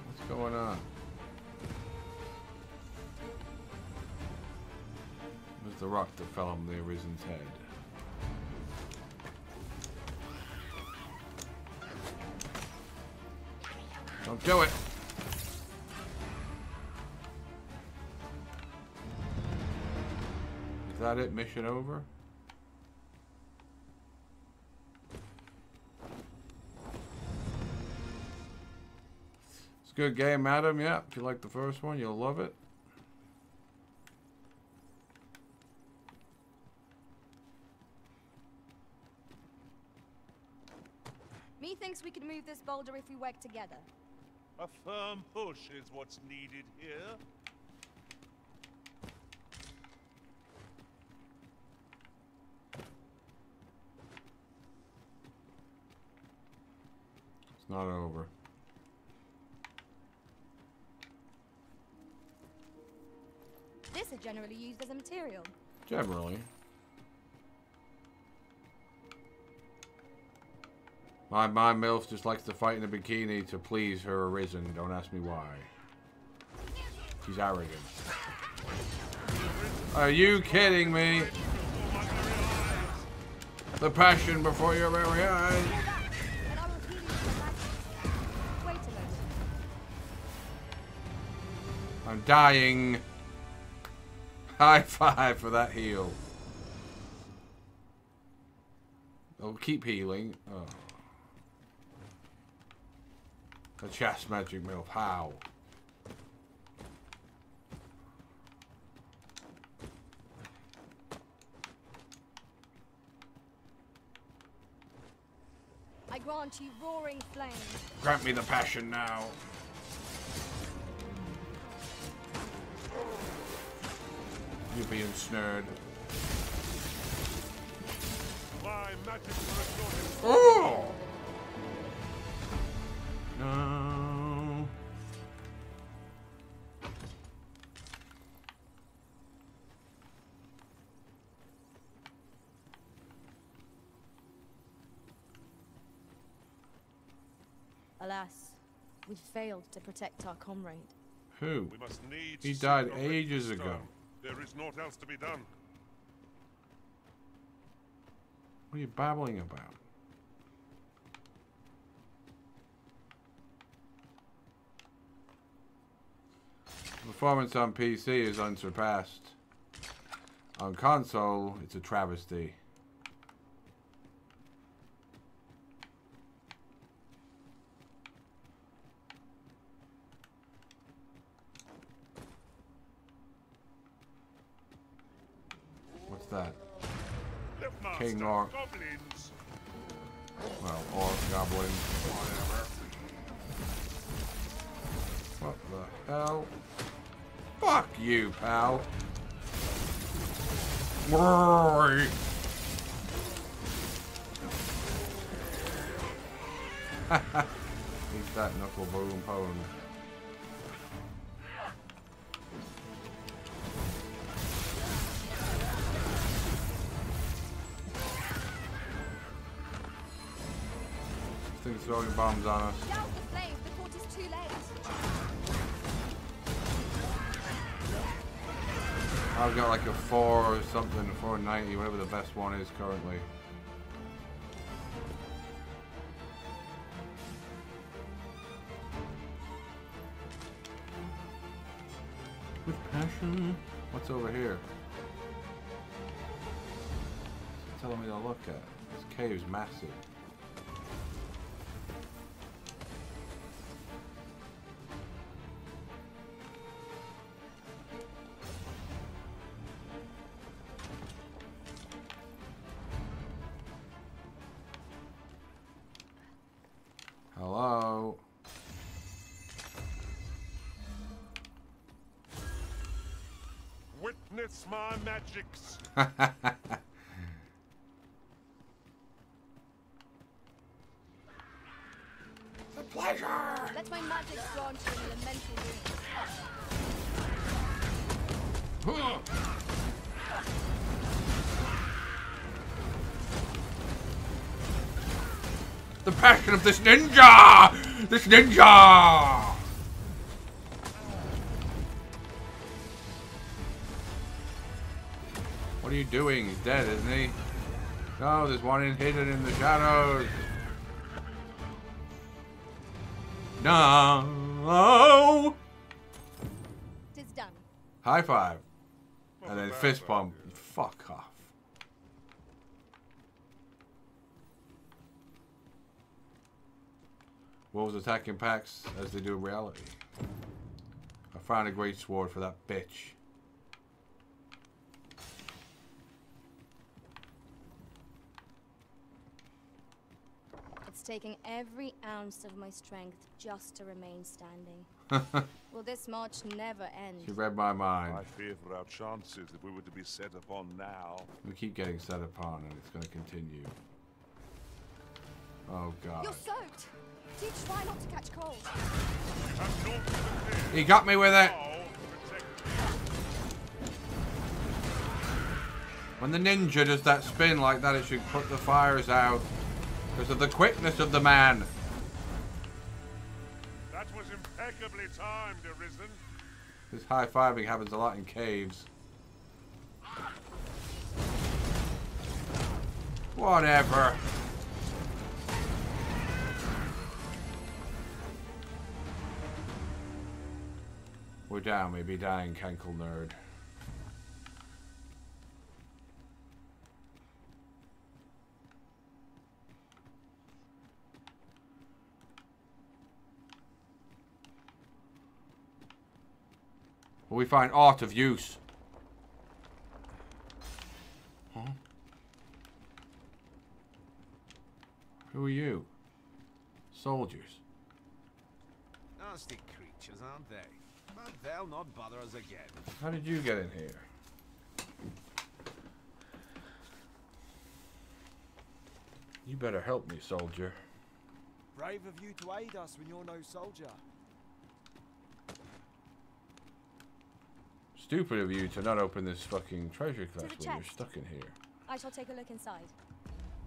What's going on? There's the rock that fell on the Arisen's head. Don't do it. Is that it? Mission over? It's a good game, madam. Yeah, if you like the first one, you'll love it. Methinks we can move this boulder if we work together. A firm push is what's needed here. It's not over. This is generally used as a material. Generally. My my MILF just likes to fight in a bikini to please her arisen. Don't ask me why. She's arrogant. Are you kidding me? The passion before your very eyes. I'm dying. High five for that heal. Oh, keep healing. Oh. The chest magic mill. How? I grant you roaring flame. Grant me the passion now. You're being snared. My magic will restore him. Oh! No. Alas, we failed to protect our comrade. Who? We must needs He died ages ago. There is naught else to be done. What are you babbling about? Performance on PC is unsurpassed. On console, it's a travesty. What's that? King or Goblins. well, or goblin. What the hell? Fuck you, pal. Rory. *laughs* Eat that knuckle boom pone. Thing's throwing bombs on us. I've got like a 4 or something, 490, whatever the best one is currently. With passion. What's over here? It's telling me to look at. This cave's massive. Witness my magics. *laughs* the pleasure! Let my magic grant you an elemental boon. The passion of this ninja! This ninja! What are you doing? He's dead, isn't he? No, there's one in hidden in the shadows. No! Tis done. High five. Not And then bad fist idea. bump. Fuck off. Wolves attacking packs as they do in reality. I found a great sword for that bitch. It's taking every ounce of my strength just to remain standing. *laughs* Will this march never end? She read my mind. I fear for our chances if we were to be set upon now. We keep getting set upon and it's going to continue. Oh god. You're soaked. Do try not to catch cold. We have naught to. He got me with it! When the ninja does that spin like that, it should put the fires out. Because of the quickness of the man. That was impeccably timed, Arisen. This high fiving happens a lot in caves. Whatever. We're down, maybe dying, Cankle nerd. Will we find art of use? Huh? Who are you? Soldiers. Nasty creatures, aren't they? But they'll not bother us again. How did you get in here? You better help me, soldier. Brave of you to aid us when you're no soldier. Stupid of you to not open this fucking treasure chest when you're stuck in here. I shall take a look inside.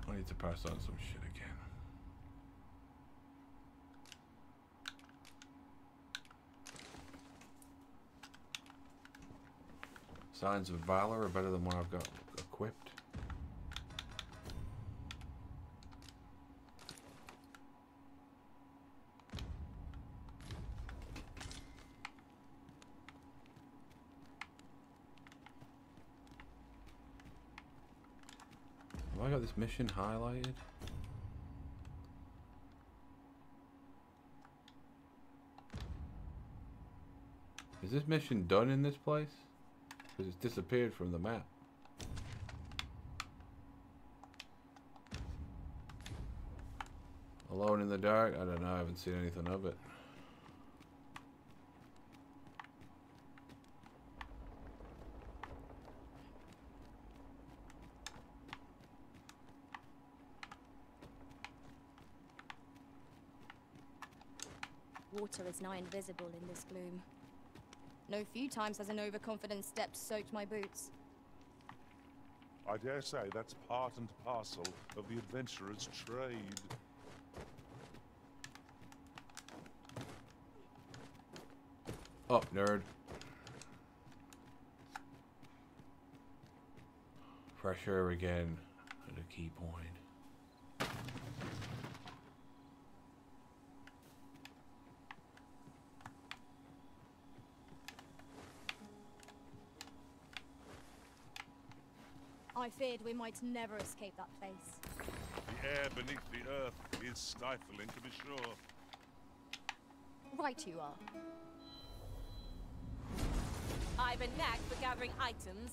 I need to pass on some shit again. Signs of valor are better than what I've got I got this mission highlighted? Is this mission done in this place? Because it's disappeared from the map. Alone in the dark? I don't know. I haven't seen anything of it. Water is nigh invisible in this gloom. No few times has an overconfident step soaked my boots. I dare say that's part and parcel of the adventurer's trade. Up, nerd. Fresh air again at a key point. Feared we might never escape that place. The air beneath the earth is stifling, to be sure. Right you are. I've a knack for gathering items,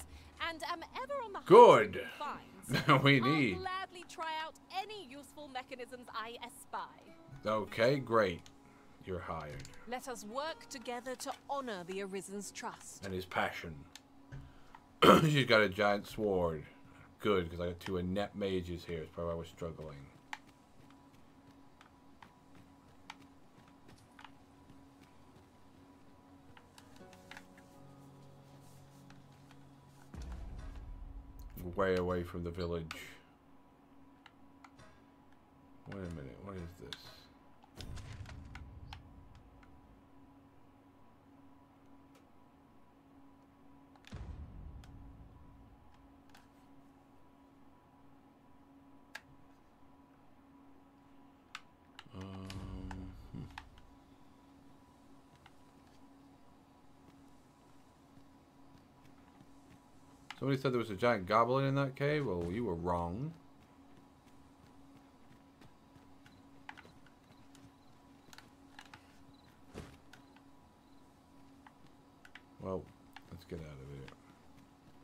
and am ever on the hunt Good. for new finds. *laughs* we I'll need. gladly try out any useful mechanisms I espy. Okay, great. You're hired. Let us work together to honor the Arisen's trust. And his passion. *clears throat* She's got a giant sword. Good, because I got two inept mages here. It's probably why we're struggling. Way away from the village. Wait a minute, what is this? Somebody said there was a giant goblin in that cave? Well, you were wrong. Well, let's get out of here.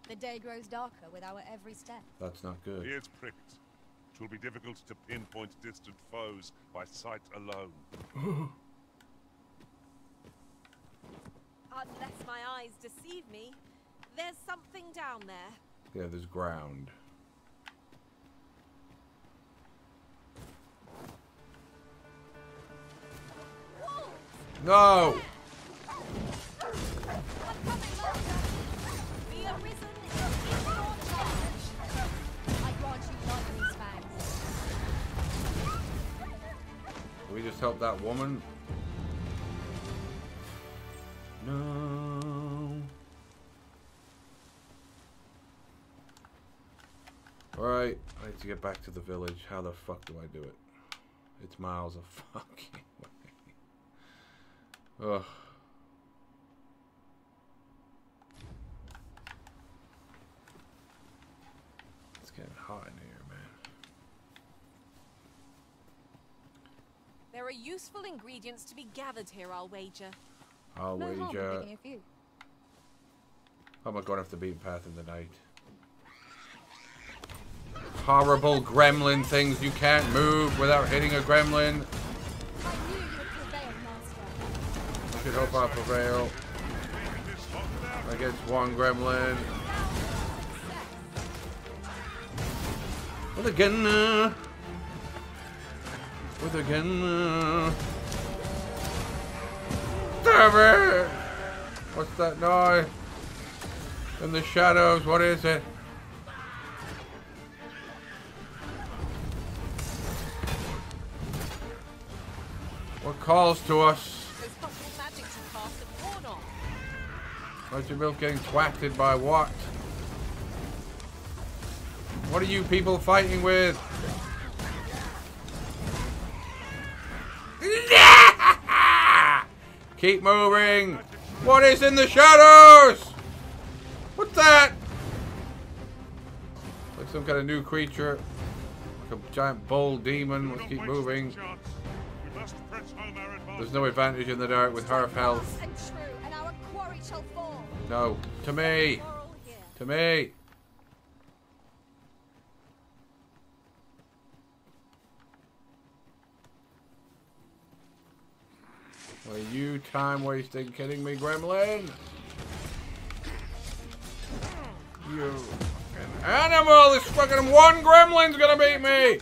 The day grows darker with our every step. That's not good. Ears pricked. It will be difficult to pinpoint distant foes by sight alone. *gasps* Unless my eyes deceive me, there's something down there. Yeah, there's ground. No! The Arisen is in your charge. I grant you lightning's fangs. Can we just help that woman? To get back to the village. How the fuck do I do it? It's miles of *laughs* fucking way. Ugh. It's getting hot in here, man. There are useful ingredients to be gathered here, I'll wager. I'll no wager. picking a few. I'm not going off the beaten path in the night. Horrible gremlin things. You can't move without hitting a gremlin. I should hope I prevail. Against one gremlin. With a gun. Uh, with a. Damn it! Uh. What's that noise? In the shadows, what is it? Calls to us? There's possible magic to cast at pawn on. Why's your milk getting twatted by what? What are you people fighting with? *laughs* Keep moving! What is in the shadows? What's that? Looks like some kind of new creature. Like a giant bull demon. Let's keep moving. There's no advantage in the dark with half health. And true, and our quarry shall fall. No. To me. To me. Are you time wasting kidding me, Gremlin? You fucking animal! This fucking one Gremlin's gonna beat me!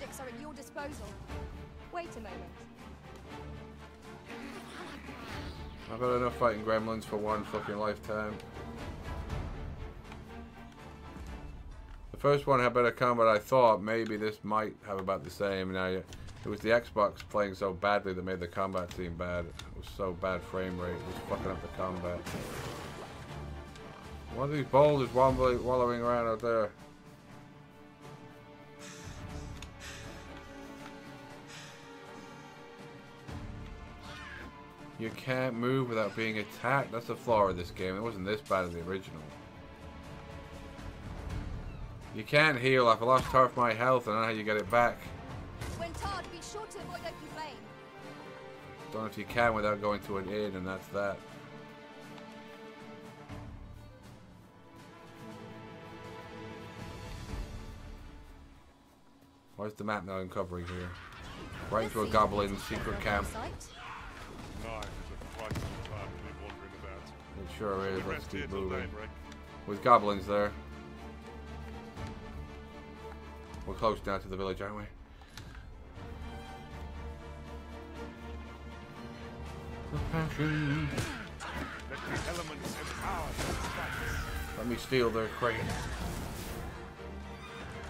I've got enough fighting Gremlins for one fucking lifetime. The first one had better combat, I thought. Maybe this might have about the same. Now, it was the Xbox playing so badly that made the combat seem bad. It was so bad frame rate. It was fucking up the combat. One of these boulders wallowing around out there. You can't move without being attacked. That's the flaw of this game. It wasn't this bad as the original. You can't heal. I've lost half my health. I don't know how you get it back. When tarred, be sure to avoid open flame. Don't know if you can without going to an inn, and that's that. Where's the map now uncovering here? Right into a goblin secret camp. Nine is a frightful time to be wandering about. It sure is. Let's keep moving. With goblins there. We're close now to the village, aren't we? The passion. Let the elements empower the strikes. Let me steal their crate.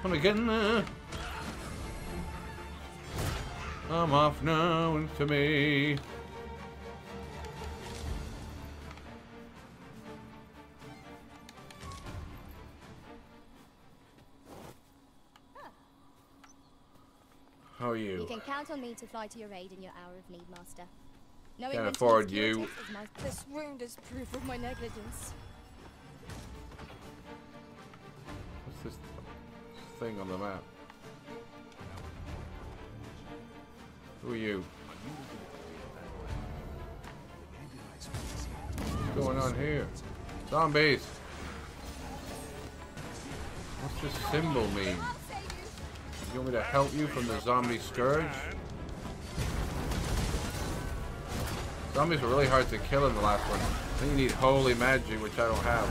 Wanna get in there? I'm off now into me. How are You you? can count on me to fly to your aid in your hour of need, Master. Knowing Can't afford you. My- This wound is proof of my negligence. What's this thing on the map? Who are you? What's going on here? Zombies! What's this symbol mean? You want me to help you from the zombie scourge? Zombies were really hard to kill in the last one. I think you need holy magic, which I don't have.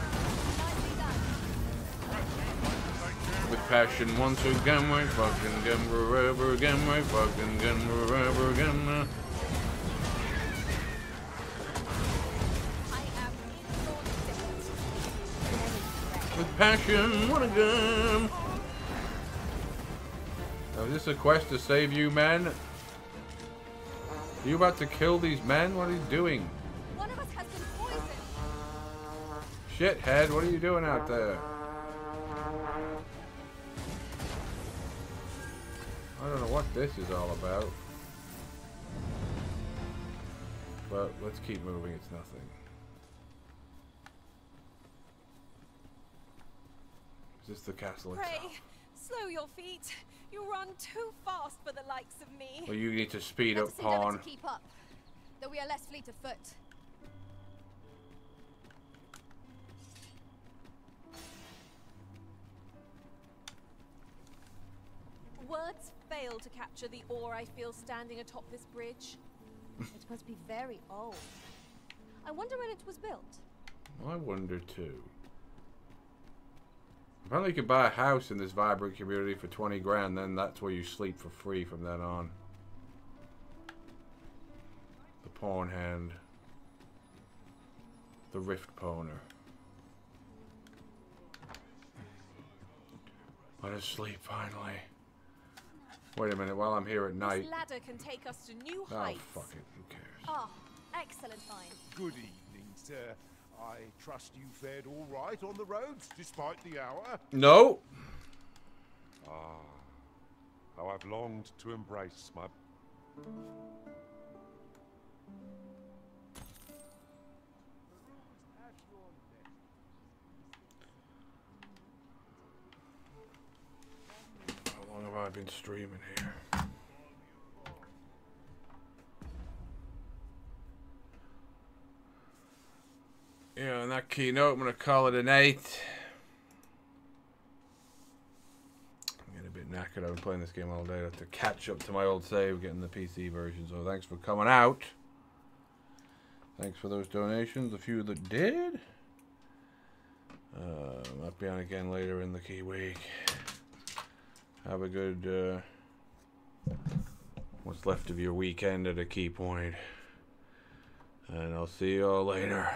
With passion once again, we fucking again, forever again, we fucking again, forever again. uh. With passion, one again. Now, is this a quest to save you, men? Are you about to kill these men? What are you doing? One of us has been poisoned. Shithead, what are you doing out there? I don't know what this is all about. But let's keep moving, it's nothing. Is this the castle Pray, itself? slow your feet. You run too fast for the likes of me. Well, you need to speed Let up, pawn. to keep up, though we are less fleet of foot. Words fail to capture the awe I feel standing atop this bridge. *laughs* it must be very old. I wonder when it was built. I wonder too. Apparently you can buy a house in this vibrant community for 20 grand, then that's where you sleep for free from then on. The pawn hand. The rift pawner. Let us sleep finally. Wait a minute, while I'm here at night. This ladder can take us to new heights. Oh, heights. fuck it, who cares? Ah, excellent find. Good evening, sir. I trust you fared all right on the roads, despite the hour. No! Ah, how I've longed to embrace my. How long have I been streaming here. Yeah, on that keynote, I'm going to call it a night. I'm getting a bit knackered. I've been playing this game all day. I have to catch up to my old save, getting the PC version. So thanks for coming out. Thanks for those donations. A few that did. Uh, might be on again later in the key week. Have a good, uh, what's left of your weekend at a key point. And I'll see you all later.